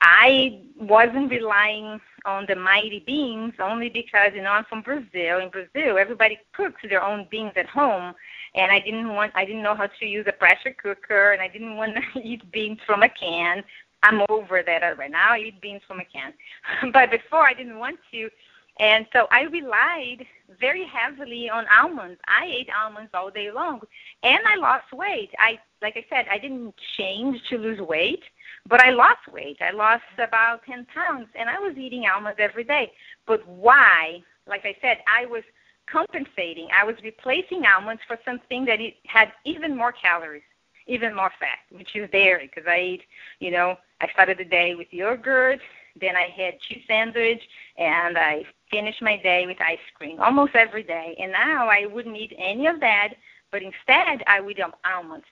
I wasn't relying on the mighty beans only because you know I'm from Brazil. In Brazil, everybody cooks their own beans at home, and I didn't want I didn't know how to use a pressure cooker and I didn't want to eat beans from a can. I'm over that right now. I eat beans from a can. but before I didn't want to and so I relied very heavily on almonds. I ate almonds all day long and I lost weight. I like I said, I didn't change to lose weight, but I lost weight. I lost about 10 pounds and I was eating almonds every day. But why? Like I said, I was compensating. I was replacing almonds for something that it had even more calories, even more fat, which is dairy because I ate, you know, I started the day with yogurt, then I had cheese sandwich, and I finished my day with ice cream almost every day. And now I wouldn't eat any of that, but instead I would eat almonds,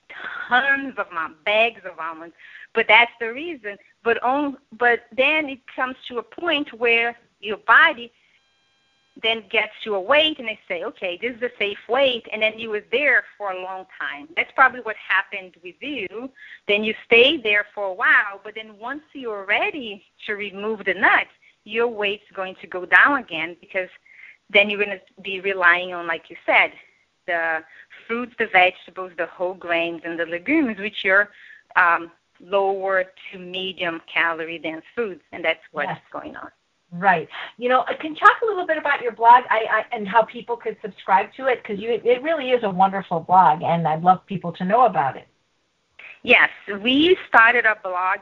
tons of almonds, bags of almonds. But that's the reason. But on, but then it comes to a point where your body then gets to a weight and they say, okay, this is a safe weight, and then you were there for a long time. That's probably what happened with you. Then you stay there for a while, but then once you're ready to remove the nuts, your weight's going to go down again because then you're going to be relying on, like you said, the fruits, the vegetables, the whole grains, and the legumes, which are um, lower to medium calorie dense foods, and that's what's yes. going on. Right. You know, can you talk a little bit about your blog I, I, and how people could subscribe to it? Because it really is a wonderful blog, and I'd love people to know about it. Yes, we started a blog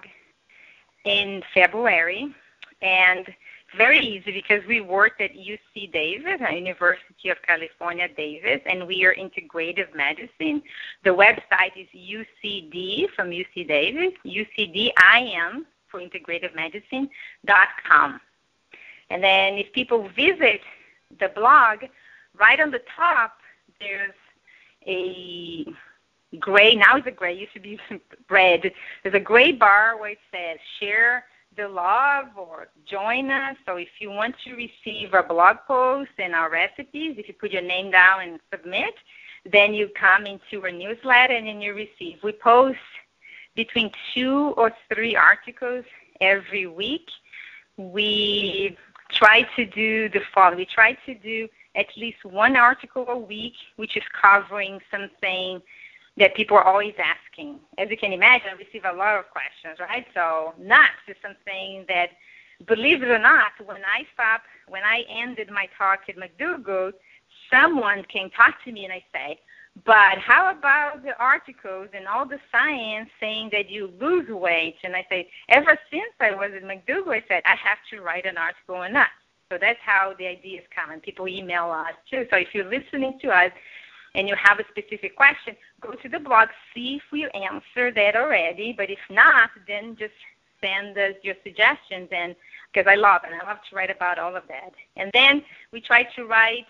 in February, and very easy because we work at UC Davis, University of California, Davis, and we are integrative medicine. The website is UCD from UC Davis, UCDIM for integrative medicine dot com. And then if people visit the blog, right on the top, there's a gray, now it's a gray, used to be red. There's a gray bar where it says share the love or join us. So if you want to receive our blog posts and our recipes, if you put your name down and submit, then you come into our newsletter and then you receive. We post between two or three articles every week. We try to do the following. We try to do at least one article a week, which is covering something that people are always asking. As you can imagine, I receive a lot of questions, right? So nuts is something that, believe it or not, when I stopped, when I ended my talk at McDougall, someone came talk to me and I say, but how about the articles and all the science saying that you lose weight? And I say, ever since I was at McDougall, I said, I have to write an article on that. So that's how the ideas come, and people email us too. So if you're listening to us and you have a specific question, go to the blog, see if we answer that already. But if not, then just send us your suggestions, and because I love it, I love to write about all of that. And then we try to write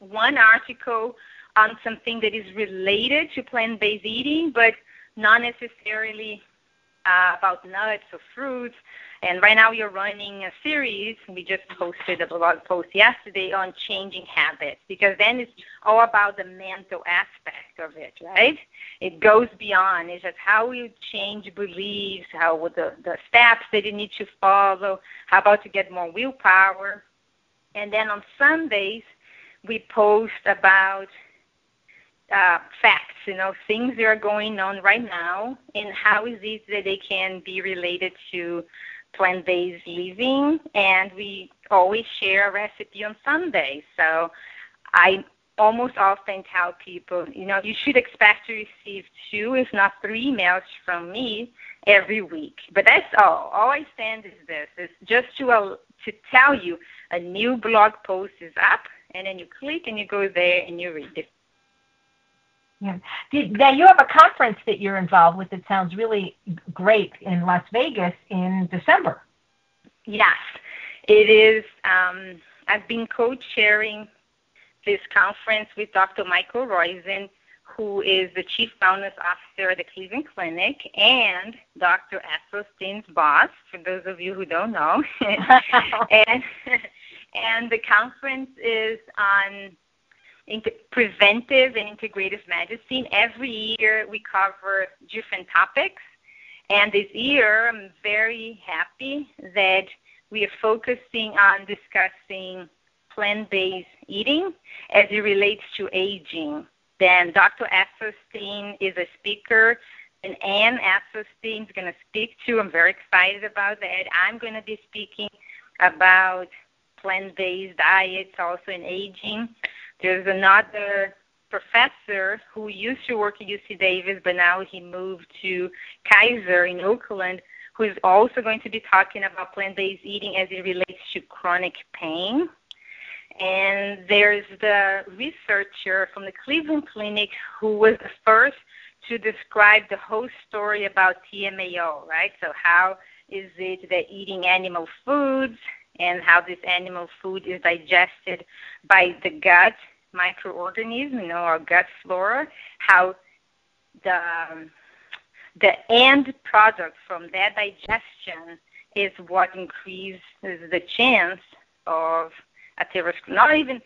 one article on something that is related to plant-based eating, but not necessarily uh, about nuts or fruits. And right now you're running a series. We just posted a blog post yesterday on changing habits because then it's all about the mental aspect of it, right? It goes beyond. It's just how you change beliefs, how the, the steps that you need to follow, how about to get more willpower. And then on Sundays, we post about uh, facts, you know, things that are going on right now, and how is it that they can be related to plant-based living. And we always share a recipe on Sunday. So I almost often tell people, you know, you should expect to receive two, if not three emails from me every week. But that's all. All I send is this. It's just to, uh, to tell you a new blog post is up, and then you click and you go there and you read it. Yeah. Now you have a conference that you're involved with that sounds really great in Las Vegas in December. Yes, it is. Um, I've been co-chairing this conference with Dr. Michael Roizen, who is the Chief Wellness Officer at the Cleveland Clinic, and Dr. Esselstyn's boss, for those of you who don't know. and, and the conference is on preventive and integrative medicine. Every year we cover different topics. And this year I'm very happy that we are focusing on discussing plant based eating as it relates to aging. Then Dr. Esselstyn is a speaker, and Ann Esselstyn is going to speak too. I'm very excited about that. I'm going to be speaking about plant-based diets, also in aging. There's another professor who used to work at UC Davis, but now he moved to Kaiser in Oakland, who is also going to be talking about plant-based eating as it relates to chronic pain. And there's the researcher from the Cleveland Clinic who was the first to describe the whole story about TMAO, right? So how is it that eating animal foods and how this animal food is digested by the gut microorganism, you know, our gut flora, how the um, the end product from that digestion is what increases the chance of atherosclerosis. Not even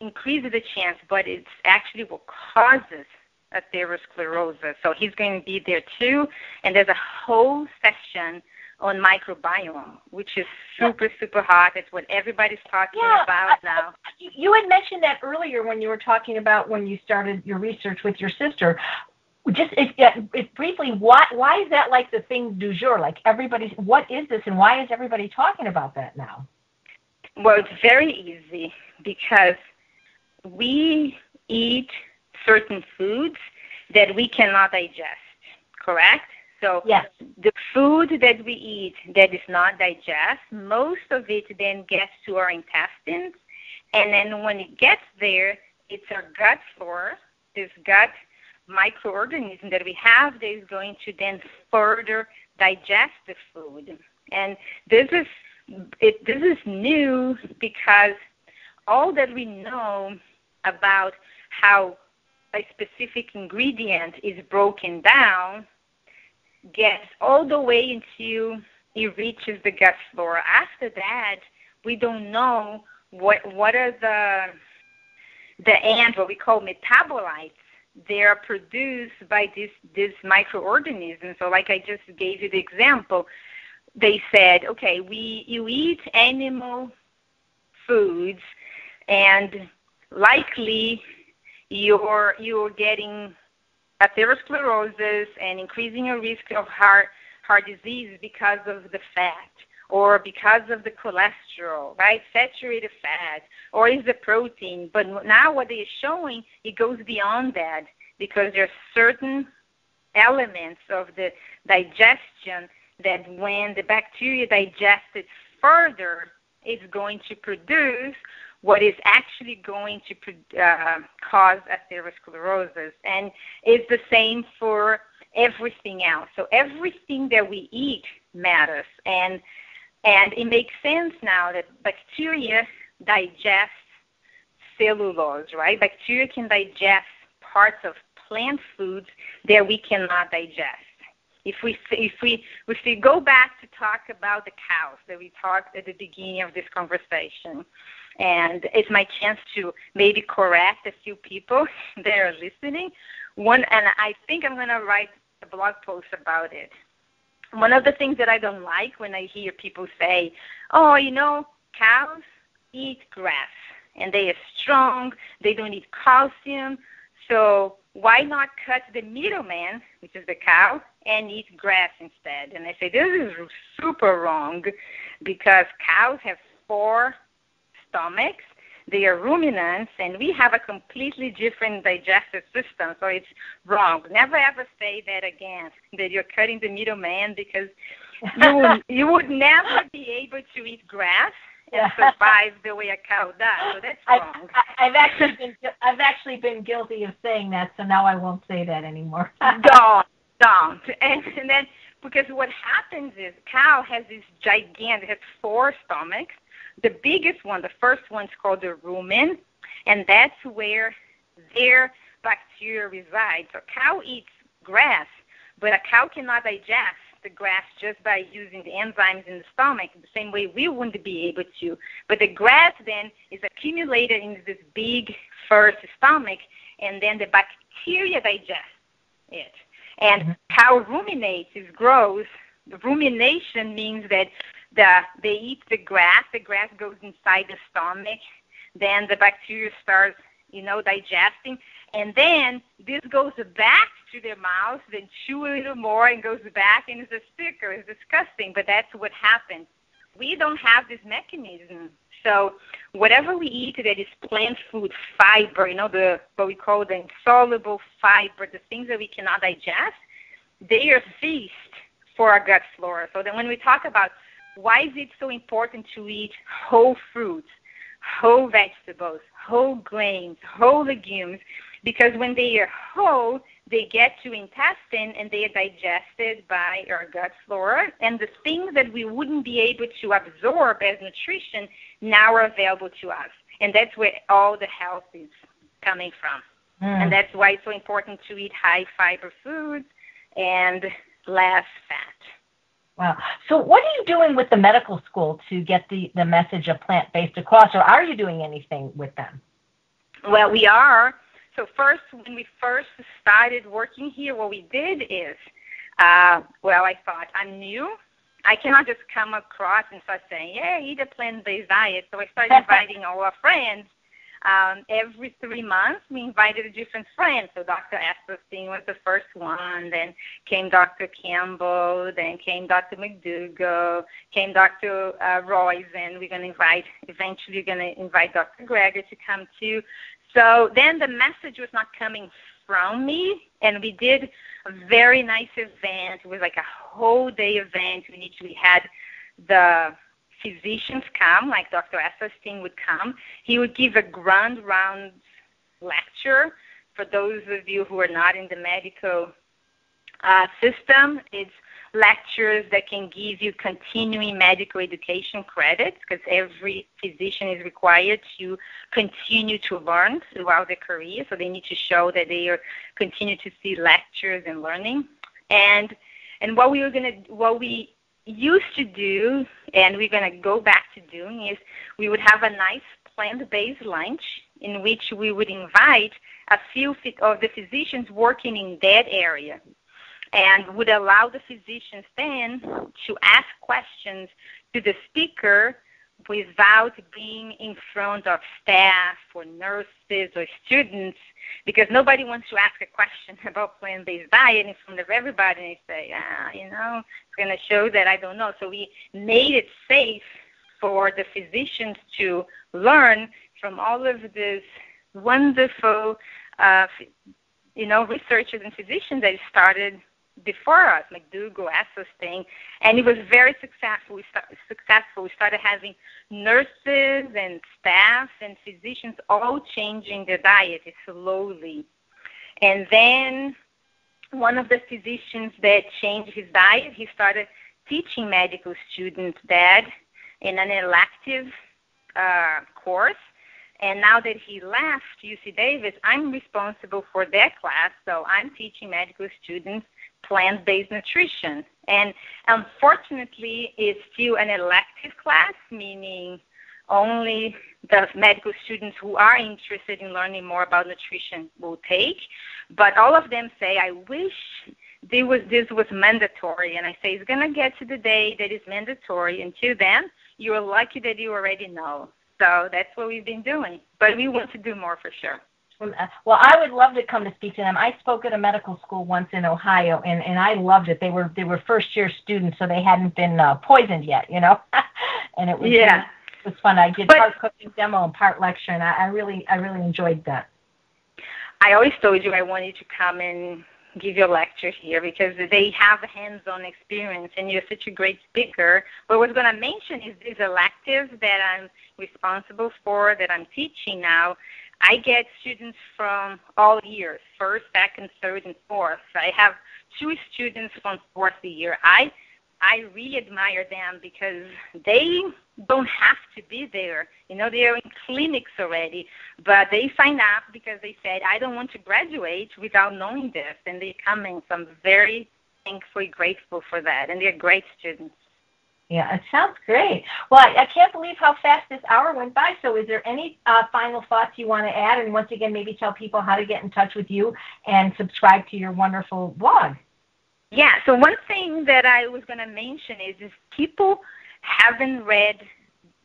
increases the chance, but it's actually what causes atherosclerosis. So he's going to be there too, and there's a whole section on microbiome, which is super, super hot. It's what everybody's talking yeah, about I, now. You had mentioned that earlier when you were talking about when you started your research with your sister. Just if, if briefly, why why is that like the thing du jour? Like everybody's, what is this, and why is everybody talking about that now? Well, it's very easy because we eat certain foods that we cannot digest. Correct? So yes. the food that we eat that is not digest, most of it then gets to our intestines, and then when it gets there, it's our gut flora, this gut microorganism that we have that is going to then further digest the food. And this is it, this is new because all that we know about how a specific ingredient is broken down gets all the way until it reaches the gut flora. After that, we don't know what what are the the ants, what we call metabolites. They are produced by this this microorganism. So, like I just gave you the example, they said, okay, we you eat animal foods, and likely you're you're getting atherosclerosis and increasing your risk of heart heart disease because of the fat or because of the cholesterol, right? Saturated fat, or is the protein. But now what they're showing, it goes beyond that because there are certain elements of the digestion that when the bacteria digests it further, it's going to produce what is actually going to uh, cause atherosclerosis. And it's the same for everything else. So everything that we eat matters. And, and it makes sense now that bacteria digest cellulose, right? Bacteria can digest parts of plant foods that we cannot digest. If we if we if we go back to talk about the cows that we talked at the beginning of this conversation, and it's my chance to maybe correct a few people that are listening. One, and I think I'm going to write a blog post about it. One of the things that I don't like when I hear people say, "Oh, you know, cows eat grass and they are strong, they don't need calcium, so why not cut the middleman, which is the cow, and eat grass instead?" And I say this is super wrong because cows have four stomachs. They are ruminants, and we have a completely different digestive system, so it's wrong. Never ever say that again, that you're cutting the middleman, because you would, you would never be able to eat grass and survive the way a cow does. So that's wrong. I, have actually been I've actually been guilty of saying that, so now I won't say that anymore. don't, don't. And, and then because what happens is cow has this gigantic, it has four stomachs, the biggest one, the first one, is called the rumen, and that's where their bacteria resides. So cow eats grass, but a cow cannot digest the grass just by using the enzymes in the stomach the same way we wouldn't be able to. But the grass then is accumulated in this big first stomach, and then the bacteria digest it. And mm-hmm. cow ruminates, it grows. The rumination means that the, they eat the grass. The grass goes inside the stomach. Then the bacteria starts, you know, digesting, and then this goes back to their mouth, then chew a little more and goes back and it's a sticker. It's disgusting, but that's what happens. We don't have this mechanism. So whatever we eat that is plant food, fiber, you know, the what we call the insoluble fiber, the things that we cannot digest, they are feast for our gut flora. So then when we talk about why is it so important to eat whole fruits, whole vegetables, whole grains, whole legumes, because when they are whole, they get to intestine and they are digested by our gut flora, and the things that we wouldn't be able to absorb as nutrition now are available to us, and that's where all the health is coming from. Mm. And that's why it's so important to eat high fiber foods and less fat. Wow. So, what are you doing with the medical school to get the, the message of plant based across, or are you doing anything with them? Well, we are. So, first, when we first started working here, what we did is, uh, well, I thought, I'm new. I cannot just come across and start saying, yeah, eat a plant based diet. So, I started inviting all our friends um, every three months, we invited a different friend. So Dr. Esselstyn was the first one. Then came Dr. Campbell. Then came Dr. McDougall. Came Dr. Uh, and We're going to invite, eventually, we're going to invite Dr. Greger to come too. So then the message was not coming from me, and we did a very nice event. It was like a whole day event in which we had the physicians come, like Dr. Esselstyn would come, he would give a grand round lecture. For those of you who are not in the medical uh, system, it's lectures that can give you continuing medical education credits because every physician is required to continue to learn throughout their career. So they need to show that they are continue to see lectures and learning. And and what we were gonna what we used to do, and we're going to go back to doing, is we would have a nice plant-based lunch in which we would invite a few of the physicians working in that area and would allow the physicians then to ask questions to the speaker without being in front of staff or nurses or students because nobody wants to ask a question about plant-based diet in front of everybody and they say, ah, you know, it's going to show that I don't know. So we made it safe for the physicians to learn from all of these wonderful, uh, you know, researchers and physicians that started before us, McDougall, Esselstyn, and it was very successful. We start, successful. We started having nurses and staff and physicians all changing their diet slowly. And then one of the physicians that changed his diet, he started teaching medical students that in an elective uh, course. And now that he left UC Davis, I'm responsible for that class. So I'm teaching medical students plant-based nutrition. And unfortunately, it's still an elective class, meaning only the medical students who are interested in learning more about nutrition will take. But all of them say, I wish this was, this was mandatory. And I say, it's going to get to the day that it's mandatory. Until then, you're lucky that you already know. So that's what we've been doing. But we want to do more for sure. Well, I would love to come to speak to them. I spoke at a medical school once in Ohio, and and I loved it. They were they were first year students, so they hadn't been uh, poisoned yet, you know. and it was yeah. it was fun. I did but, part cooking demo and part lecture, and I, I really I really enjoyed that. I always told you I wanted to come and give you a lecture here because they have hands-on experience and you're such a great speaker. What I was going to mention is this elective that I'm responsible for that I'm teaching now. I get students from all years, first, second, third, and fourth. I have two students from fourth year. I I really admire them because they don't have to be there. You know, they are in clinics already, but they sign up because they said, I don't want to graduate without knowing this. And they come in. So I'm very thankfully grateful for that. And they're great students. Yeah, it sounds great. Well, I, I, can't believe how fast this hour went by. So, is there any uh, final thoughts you want to add? And once again, maybe tell people how to get in touch with you and subscribe to your wonderful blog. Yeah, so one thing that I was going to mention is if people haven't read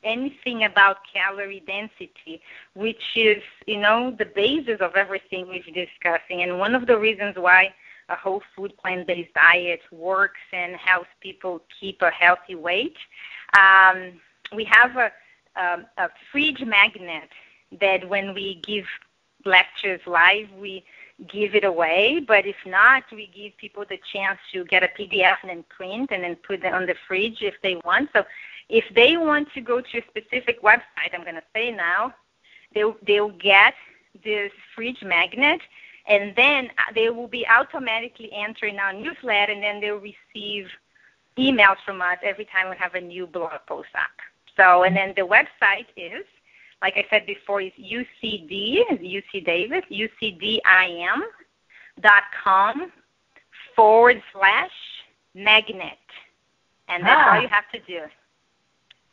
anything about calorie density, which is, you know, the basis of everything we've discussing. And one of the reasons why a whole food plant-based diet works and helps people keep a healthy weight. Um, we have a, a, a fridge magnet that when we give lectures live, we give it away. But if not, we give people the chance to get a PDF and then print and then put it on the fridge if they want. So if they want to go to a specific website, I'm going to say now, they'll, they'll get this fridge magnet and then they will be automatically entering our newsletter and then they'll receive emails from us every time we have a new blog post up. So, and then the website is like I said before, is UCD, UC Davis, UCDIM dot com forward slash magnet. And that's ah. all you have to do.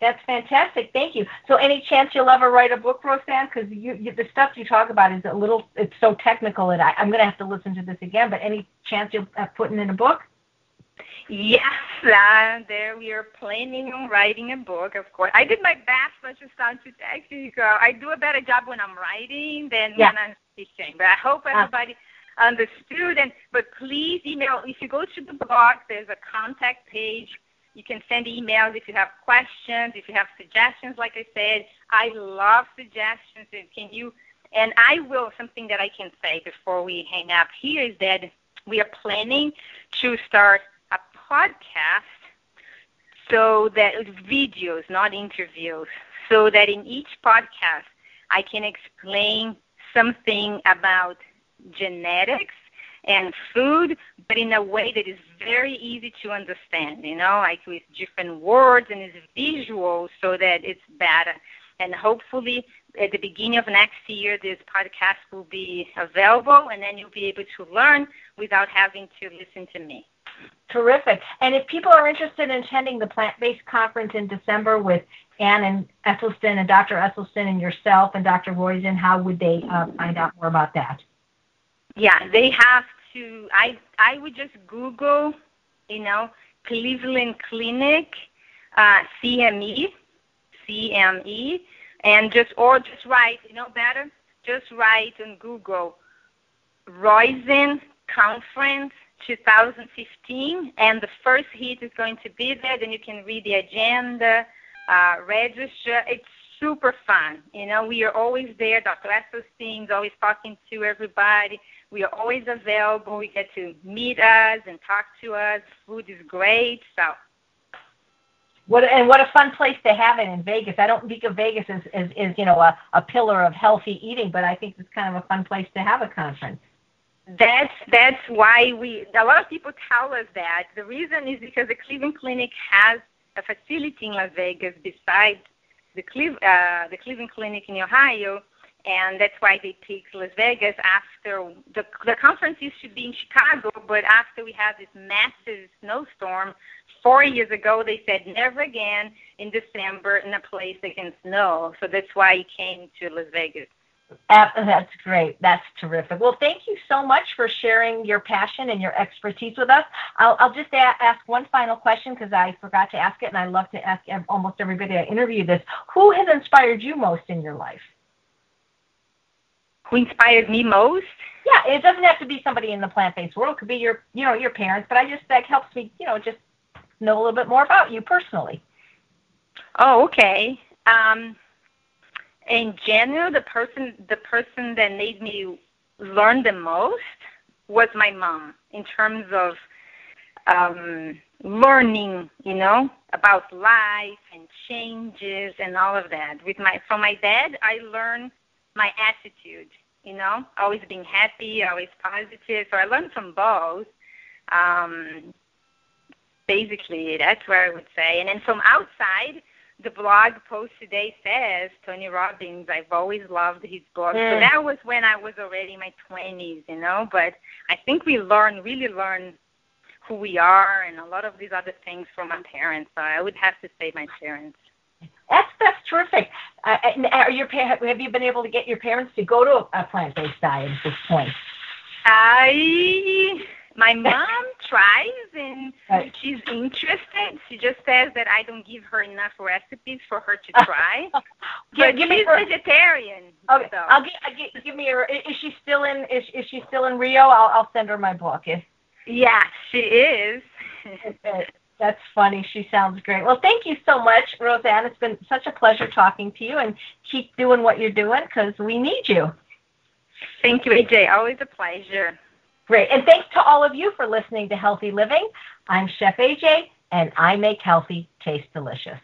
That's fantastic. Thank you. So, any chance you'll ever write a book, Rosane? Because you, you, the stuff you talk about is a little, it's so technical that I, I'm going to have to listen to this again. But any chance you'll have putting in a book? Yes, uh, there we are planning on writing a book. Of course, I did my best not to sound too technical. I do a better job when I'm writing than yeah. when I'm speaking. But I hope ah. everybody uh. understood. And but please email. If you go to the blog, there's a contact page. You can send emails if you have questions, if you have suggestions. Like I said, I love suggestions. And can you? And I will. Something that I can say before we hang up here is that we are planning to start a podcast so that videos, not interviews, so that in each podcast I can explain something about genetics and food, but in a way that is very easy to understand, you know, like with different words and it's visual so that it's better. And hopefully at the beginning of next year, this podcast will be available and then you'll be able to learn without having to listen to me. Terrific. And if people are interested in attending the plant-based conference in December with Ann and Esselstyn and Dr. Esselstyn and yourself and Dr. Roizen, how would they uh, find out more about that? Yeah, they have to. I I would just Google, you know, Cleveland Clinic, uh, CME, CME, and just or just write, you know, better. Just write on Google, Roizen Conference 2015, and the first hit is going to be there. Then you can read the agenda, uh, register. It's super fun. You know, we are always there. Dr. Esselstyn is always talking to everybody. We are always available. We get to meet us and talk to us. Food is great. So. What and what a fun place to have it in Vegas. I don't think of Vegas as, as, as you know a, a pillar of healthy eating, but I think it's kind of a fun place to have a conference that's that's why we a lot of people tell us that the reason is because the Cleveland Clinic has a facility in Las Vegas besides the Cleve, uh, the Cleveland Clinic in Ohio, and that's why they picked Las Vegas after the the conference used to be in Chicago, but after we had this massive snowstorm four years ago, they said never again in December in a place that can snow. So that's why it came to Las Vegas. That's great. That's terrific. Well, thank you so much for sharing your passion and your expertise with us. I'll, I'll just a- ask one final question because I forgot to ask it, and I love to ask almost everybody I interview this. Who has inspired you most in your life? Who inspired me most? Yeah, it doesn't have to be somebody in the plant-based world. It could be your, you know, your parents. But I just that helps me, you know, just know a little bit more about you personally. Oh, okay. Um, in general, the person the person that made me learn the most was my mom in terms of um, learning, you know, about life and changes and all of that. With my from my dad, I learned my attitude, you know, always being happy, always positive. So I learned from both. Um, basically, that's where I would say. And then from outside, the blog post today says Tony Robbins. I've always loved his blog. Mm. So that was when I was already in my twenties, you know. But I think we learn, really learn who we are, and a lot of these other things from my parents. So I would have to say my parents. That's that's terrific. Uh, are your have you been able to get your parents to go to a plant-based diet at this point? I my mom tries and right. she's interested. She just says that I don't give her enough recipes for her to try. but give she's her, vegetarian. Okay, so. I'll give, give, give me her. Is she still in? Is, is she still in Rio? I'll I'll send her my book. If, yeah, she is. That's funny. She sounds great. Well, thank you so much, Rosane. It's been such a pleasure talking to you, and keep doing what you're doing because we need you. Thank you, AJ. Always a pleasure. Great. And thanks to all of you for listening to Healthy Living. I'm Chef AJ, and I make healthy taste delicious.